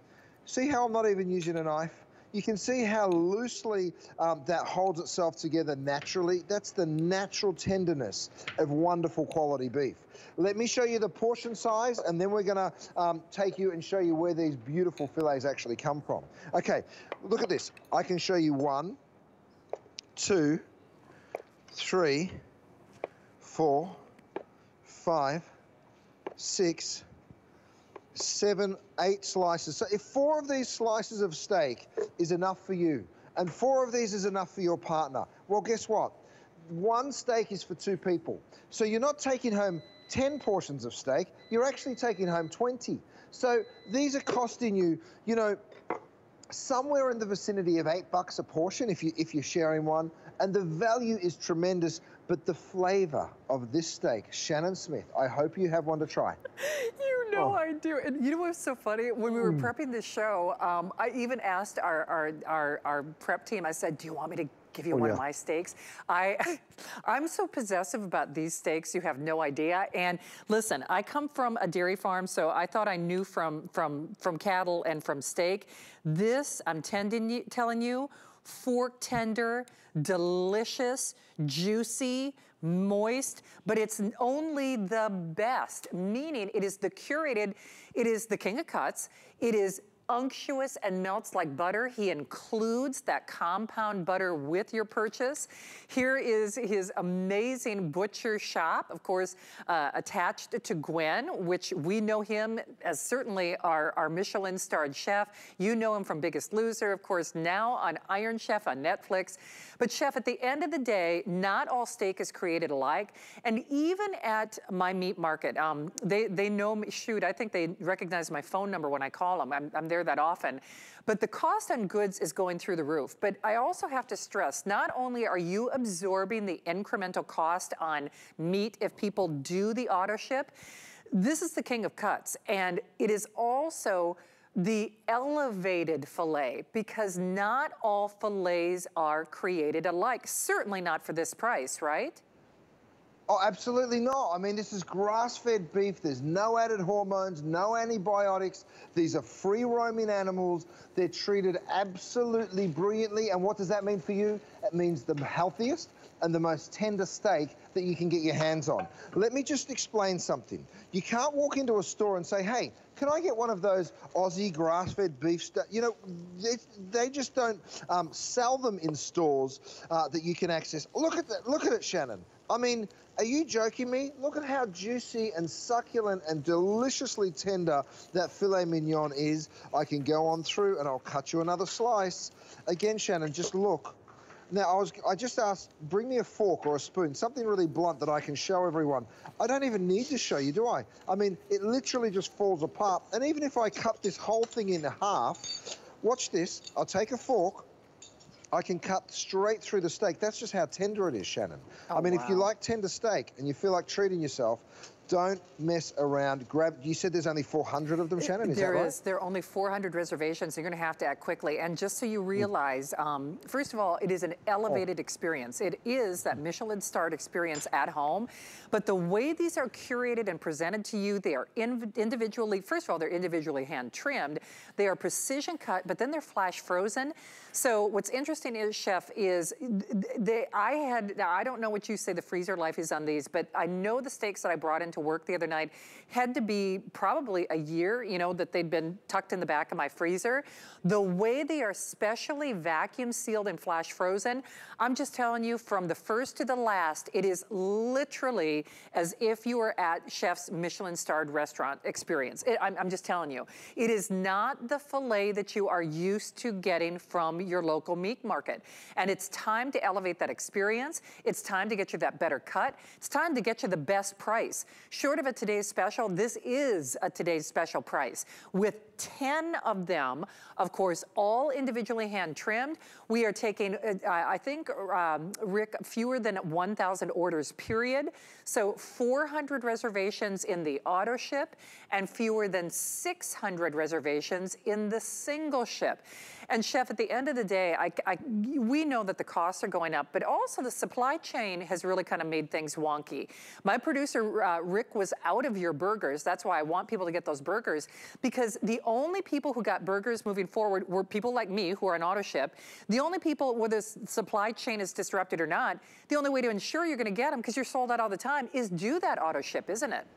See how I'm not even using a knife? You can see how loosely um, that holds itself together naturally. That's the natural tenderness of wonderful quality beef. Let me show you the portion size, and then we're gonna um, take you and show you where these beautiful fillets actually come from. Okay, look at this. I can show you one, two, three, four, five, six, seven, eight slices. So if four of these slices of steak is enough for you, and four of these is enough for your partner, well, guess what? One steak is for two people. So you're not taking home 10 portions of steak, you're actually taking home 20. So these are costing you, you know, somewhere in the vicinity of eight bucks a portion if you if you're sharing one and the value is tremendous but the flavor of this steak shannon smith i hope you have one to try
you know oh. i do and you know what's so funny when we were mm. prepping this show um, i even asked our, our our our prep team i said do you want me to give you oh, one yeah. of my steaks. I, I'm so possessive about these steaks, you have no idea. And listen, I come from a dairy farm, so I thought I knew from, from, from cattle and from steak. This, I'm tending, telling you, fork tender, delicious, juicy, moist, but it's only the best, meaning it is the curated, it is the king of cuts, it is unctuous and melts like butter. He includes that compound butter with your purchase. Here is his amazing butcher shop, of course, uh, attached to Gwen, which we know him as certainly our, our Michelin-starred chef. You know him from Biggest Loser, of course, now on Iron Chef on Netflix. But chef, at the end of the day, not all steak is created alike. And even at my meat market, um, they, they know me, shoot, I think they recognize my phone number when I call them. I'm, I'm there that often. But the cost on goods is going through the roof. But I also have to stress, not only are you absorbing the incremental cost on meat if people do the auto ship, this is the king of cuts. And it is also the elevated filet because not all fillets are created alike. Certainly not for this price, right?
Oh, absolutely not. I mean, this is grass-fed beef. There's no added hormones, no antibiotics. These are free-roaming animals. They're treated absolutely brilliantly. And what does that mean for you? It means the healthiest and the most tender steak that you can get your hands on. Let me just explain something. You can't walk into a store and say, hey, can I get one of those Aussie grass-fed beef You know, they, they, just don't um, sell them in stores uh, that you can access. Look at that. Look at it, Shannon. I mean, are you joking me? Look at how juicy and succulent and deliciously tender that filet mignon is. I can go on through and I'll cut you another slice. Again, Shannon, just look. Now, I was I just asked, bring me a fork or a spoon, something really blunt that I can show everyone. I don't even need to show you, do I? I mean, it literally just falls apart. And even if I cut this whole thing in half, watch this. I'll take a fork, I can cut straight through the steak. That's just how tender it is, Shannon. Oh, I mean, wow. if you like tender steak and you feel like treating yourself, don't mess around. Grab. You said there's only 400 of them, Shannon. Is
there
that right?
is. There are only 400 reservations. So you're going to have to act quickly. And just so you realize, um, first of all, it is an elevated oh. experience. It is that Michelin starred experience at home. But the way these are curated and presented to you, they are in individually. First of all, they're individually hand trimmed. They are precision cut, but then they're flash frozen. So what's interesting is, Chef, is they, I had, now I don't know what you say the freezer life is on these, but I know the steaks that I brought into work the other night had to be probably a year, you know, that they'd been tucked in the back of my freezer. The way they are specially vacuum sealed and flash frozen, I'm just telling you from the first to the last, it is literally as if you were at Chef's Michelin starred restaurant experience. It, I'm, I'm just telling you, it is not the filet that you are used to getting from your local meat market. And it's time to elevate that experience. It's time to get you that better cut. It's time to get you the best price. Short of a today's special, this is a today's special price with 10 of them, of course, all individually hand trimmed. We are taking, uh, I think, um, Rick, fewer than 1,000 orders, period. So 400 reservations in the auto ship and fewer than 600 reservations in the single ship. And chef, at the end of the day, I, I, we know that the costs are going up, but also the supply chain has really kind of made things wonky. My producer, uh, Rick, was out of your burgers. That's why I want people to get those burgers because the only people who got burgers moving forward were people like me who are an auto ship. The only people, whether the supply chain is disrupted or not, the only way to ensure you're gonna get them because you're sold out all the time is do that auto ship, isn't it?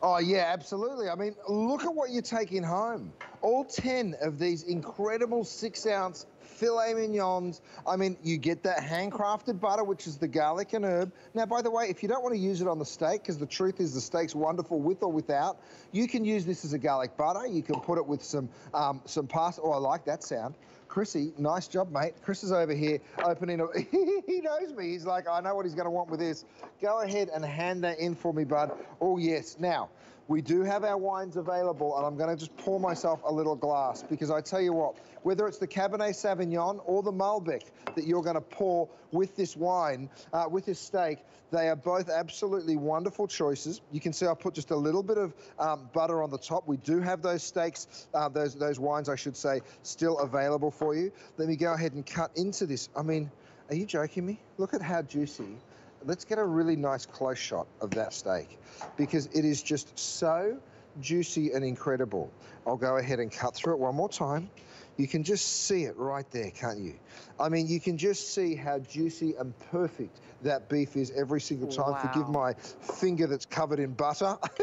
Oh, yeah, absolutely. I mean, look at what you're taking home. All 10 of these incredible six ounce filet mignons. I mean, you get that handcrafted butter, which is the garlic and herb. Now, by the way, if you don't want to use it on the steak, because the truth is the steak's wonderful with or without, you can use this as a garlic butter. You can put it with some, um, some pasta. Oh, I like that sound. Chrissy, nice job, mate. Chris is over here opening a, he knows me. He's like, I know what he's going to want with this. Go ahead and hand that in for me, bud. Oh, yes. Now, we do have our wines available, and I'm going to just pour myself a little glass because I tell you what, whether it's the Cabernet Sauvignon or the Malbec that you're going to pour with this wine, uh, with this steak, they are both absolutely wonderful choices. You can see I put just a little bit of um, butter on the top. We do have those steaks, uh, those, those wines, I should say, still available for you. Let me go ahead and cut into this. I mean, are you joking me? Look at how juicy let's get a really nice close shot of that steak because it is just so juicy and incredible. I'll go ahead and cut through it one more time. You can just see it right there, can't you? I mean, you can just see how juicy and perfect that beef is every single time. Wow. Forgive my finger that's covered in butter.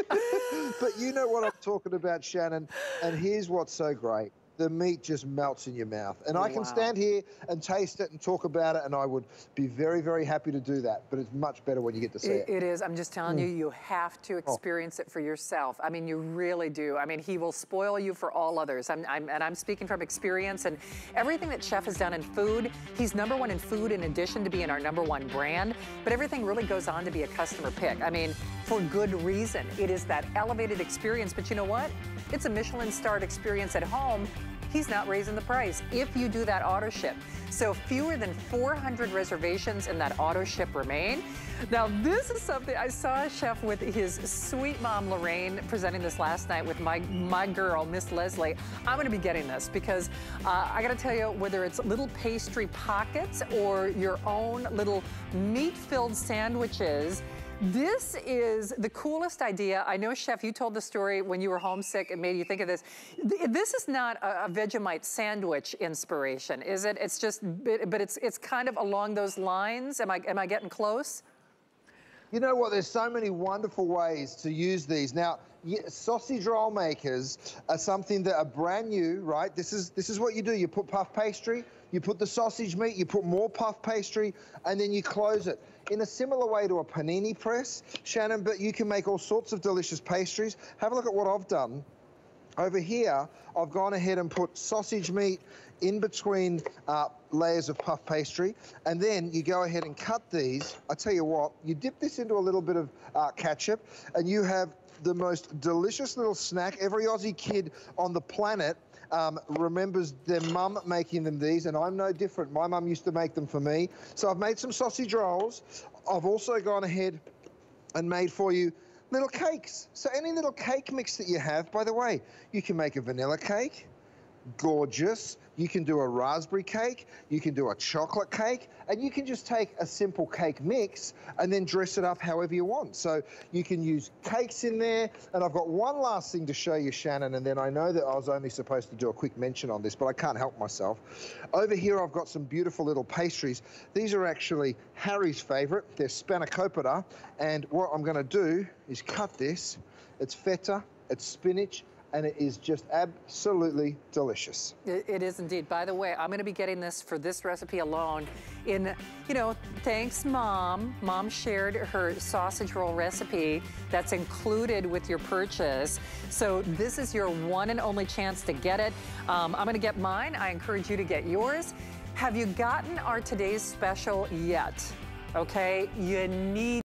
but you know what I'm talking about, Shannon. And here's what's so great the meat just melts in your mouth. And I can stand here and taste it and talk about it, and I would be very, very happy to do that. But it's much better when you get to see it.
It, it is. I'm just telling mm. you, you have to oh. experience oh. it for yourself. I mean, you really do. I mean, he will spoil you for all others. I'm, I'm, and I'm speaking from experience and everything that Chef has done in food. He's number one in food in addition to being our number one brand. But everything really goes on to be a customer pick. I mean, for good reason. It is that elevated experience. But you know what? It's a Michelin starred experience at home he's not raising the price if you do that auto ship. So fewer than 400 reservations in that auto ship remain. Now, this is something I saw a chef with his sweet mom, Lorraine, presenting this last night with my, my girl, Miss Leslie. I'm gonna be getting this because uh, I gotta tell you, whether it's little pastry pockets or your own little meat-filled sandwiches, this is the coolest idea. I know, Chef, you told the story when you were homesick. It made you think of this. This is not a, a Vegemite sandwich inspiration, is it? It's just, but it's it's kind of along those lines. Am I am I getting close?
You know what? There's so many wonderful ways to use these. Now, sausage roll makers are something that are brand new, right? This is this is what you do. You put puff pastry, you put the sausage meat, you put more puff pastry, and then you close it in a similar way to a panini press, Shannon, but you can make all sorts of delicious pastries. Have a look at what I've done. Over here, I've gone ahead and put sausage meat in between uh, layers of puff pastry, and then you go ahead and cut these. I tell you what, you dip this into a little bit of uh, ketchup, and you have the most delicious little snack. Every Aussie kid on the planet um, remembers their mum making them these, and I'm no different. My mum used to make them for me. So I've made some sausage rolls. I've also gone ahead and made for you little cakes. So any little cake mix that you have, by the way, you can make a vanilla cake, gorgeous. You can do a raspberry cake, you can do a chocolate cake, and you can just take a simple cake mix and then dress it up however you want. So you can use cakes in there. And I've got one last thing to show you, Shannon, and then I know that I was only supposed to do a quick mention on this, but I can't help myself. Over here, I've got some beautiful little pastries. These are actually Harry's favorite. They're spanakopita. And what I'm gonna do is cut this. It's feta, it's spinach, and it is just absolutely delicious.
It, is indeed. By the way, I'm going to be getting this for this recipe alone in, you know, thanks mom. Mom shared her sausage roll recipe that's included with your purchase. So this is your one and only chance to get it. Um, I'm going to get mine. I encourage you to get yours. Have you gotten our today's special yet? Okay, you need